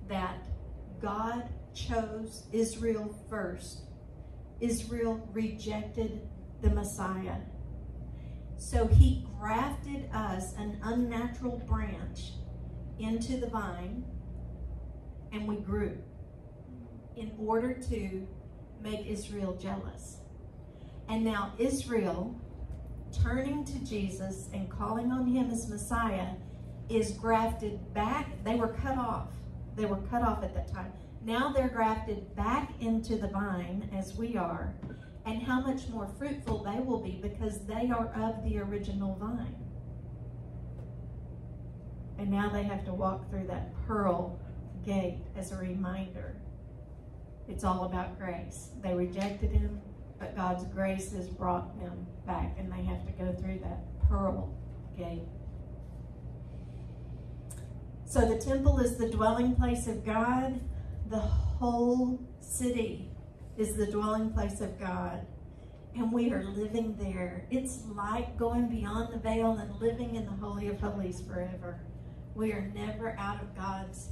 that God chose Israel first. Israel rejected the Messiah. So he grafted us, an unnatural branch, into the vine, and we grew in order to make Israel jealous. And now Israel, turning to Jesus and calling on him as Messiah, is grafted back. They were cut off. They were cut off at that time. Now they're grafted back into the vine as we are. And how much more fruitful they will be because they are of the original vine. And now they have to walk through that pearl gate as a reminder. It's all about grace. They rejected him, but God's grace has brought them back, and they have to go through that pearl gate. So the temple is the dwelling place of God. The whole city is the dwelling place of God. And we are living there. It's like going beyond the veil and living in the Holy of Holies forever. We are never out of God's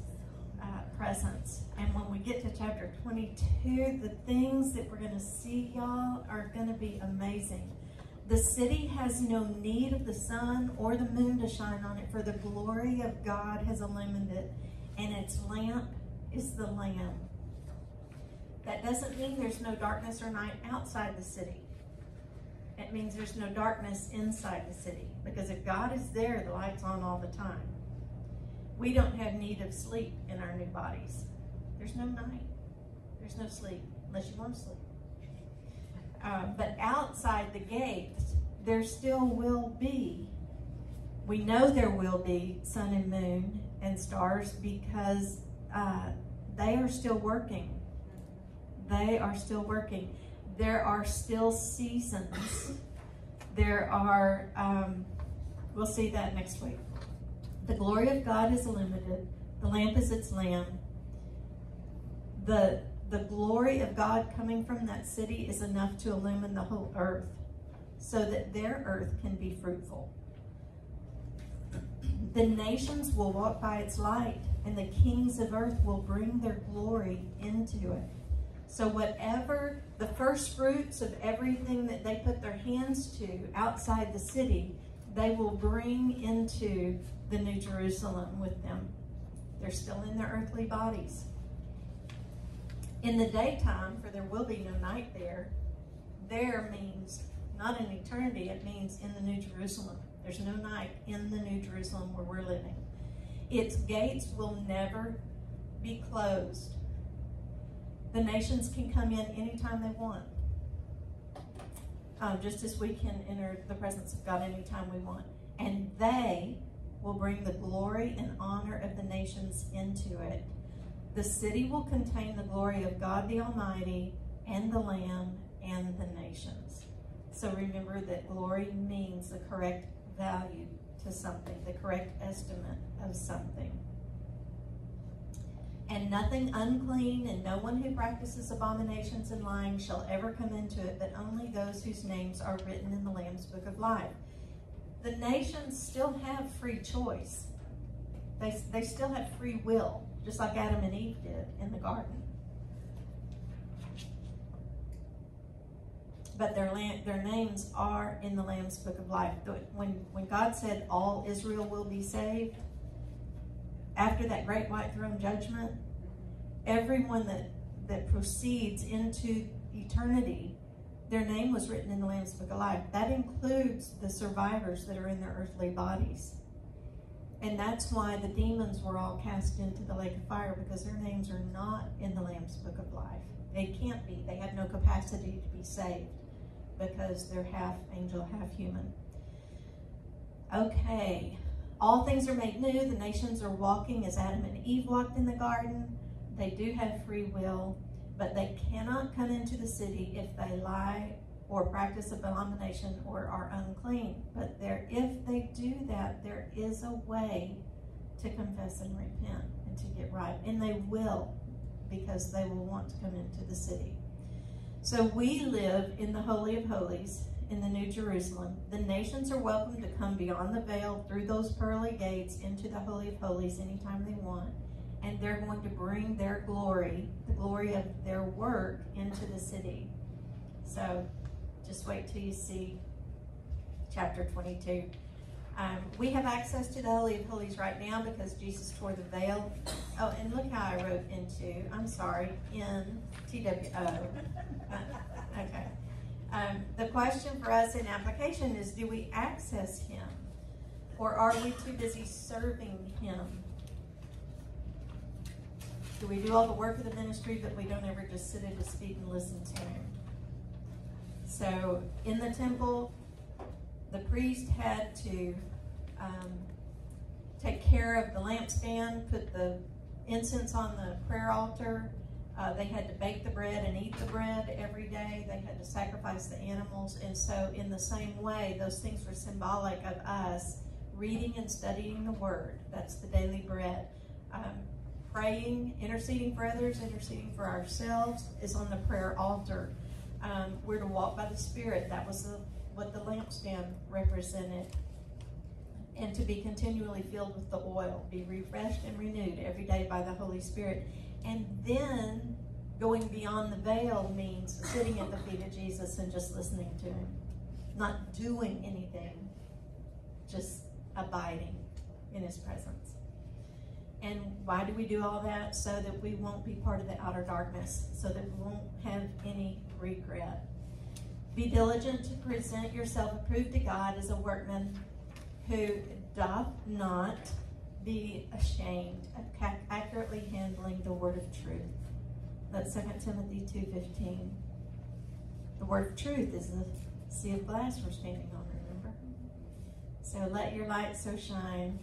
uh, presence. And when we get to chapter 22, the things that we're going to see, y'all, are going to be amazing. The city has no need of the sun or the moon to shine on it, for the glory of God has illumined it, and its lamp is the Lamb. That doesn't mean there's no darkness or night outside the city. It means there's no darkness inside the city. Because if God is there, the light's on all the time. We don't have need of sleep in our new bodies. There's no night. There's no sleep unless you want to sleep. Uh, but outside the gates, there still will be, we know there will be sun and moon and stars because uh, they are still working. They are still working. There are still seasons. There are, um, we'll see that next week. The glory of God is illuminated. The lamp is its lamp. The the glory of God coming from that city is enough to illumine the whole earth so that their earth can be fruitful. The nations will walk by its light, and the kings of earth will bring their glory into it. So, whatever the first fruits of everything that they put their hands to outside the city, they will bring into the New Jerusalem with them. They're still in their earthly bodies. In the daytime, for there will be no night there, there means not in eternity, it means in the New Jerusalem. There's no night in the New Jerusalem where we're living. Its gates will never be closed. The nations can come in anytime they want. Um, just as we can enter the presence of God anytime we want. And they will bring the glory and honor of the nations into it. The city will contain the glory of God the Almighty and the Lamb and the nations. So remember that glory means the correct value to something, the correct estimate of something. And nothing unclean and no one who practices abominations and lying shall ever come into it, but only those whose names are written in the Lamb's book of life. The nations still have free choice. They, they still have free will, just like Adam and Eve did in the garden. but their land, their names are in the Lamb's Book of Life. When when God said all Israel will be saved, after that great white throne judgment, everyone that that proceeds into eternity, their name was written in the Lamb's Book of Life. That includes the survivors that are in their earthly bodies. And that's why the demons were all cast into the lake of fire because their names are not in the Lamb's Book of Life. They can't be. They have no capacity to be saved because they're half angel, half human. Okay, all things are made new. The nations are walking as Adam and Eve walked in the garden. They do have free will, but they cannot come into the city if they lie or practice abomination or are unclean. But there, if they do that, there is a way to confess and repent and to get right. And they will because they will want to come into the city. So we live in the Holy of Holies in the New Jerusalem. The nations are welcome to come beyond the veil through those pearly gates into the Holy of Holies anytime they want. And they're going to bring their glory, the glory of their work, into the city. So just wait till you see chapter 22. Um, we have access to the Holy of Holies right now because Jesus tore the veil. Oh, and look how I wrote into, I'm sorry, in. Uh, okay. Um, the question for us in application is do we access Him? Or are we too busy serving Him? Do we do all the work of the ministry, but we don't ever just sit at His feet and listen to Him? So in the temple, the priest had to um, take care of the lampstand, put the incense on the prayer altar. Uh, they had to bake the bread and eat the bread every day. They had to sacrifice the animals. And so, in the same way, those things were symbolic of us reading and studying the Word. That's the daily bread. Um, praying, interceding for others, interceding for ourselves is on the prayer altar. Um, we're to walk by the Spirit. That was the what the lampstand represented. And to be continually filled with the oil, be refreshed and renewed every day by the Holy Spirit. And then going beyond the veil means sitting at the feet of Jesus and just listening to him, not doing anything, just abiding in his presence. And why do we do all that? So that we won't be part of the outer darkness, so that we won't have any regret. Be diligent to present yourself approved to God as a workman who doth not be ashamed of accurately handling the word of truth. That's 2 Timothy 2.15. The word of truth is the sea of glass we're standing on, remember? So let your light so shine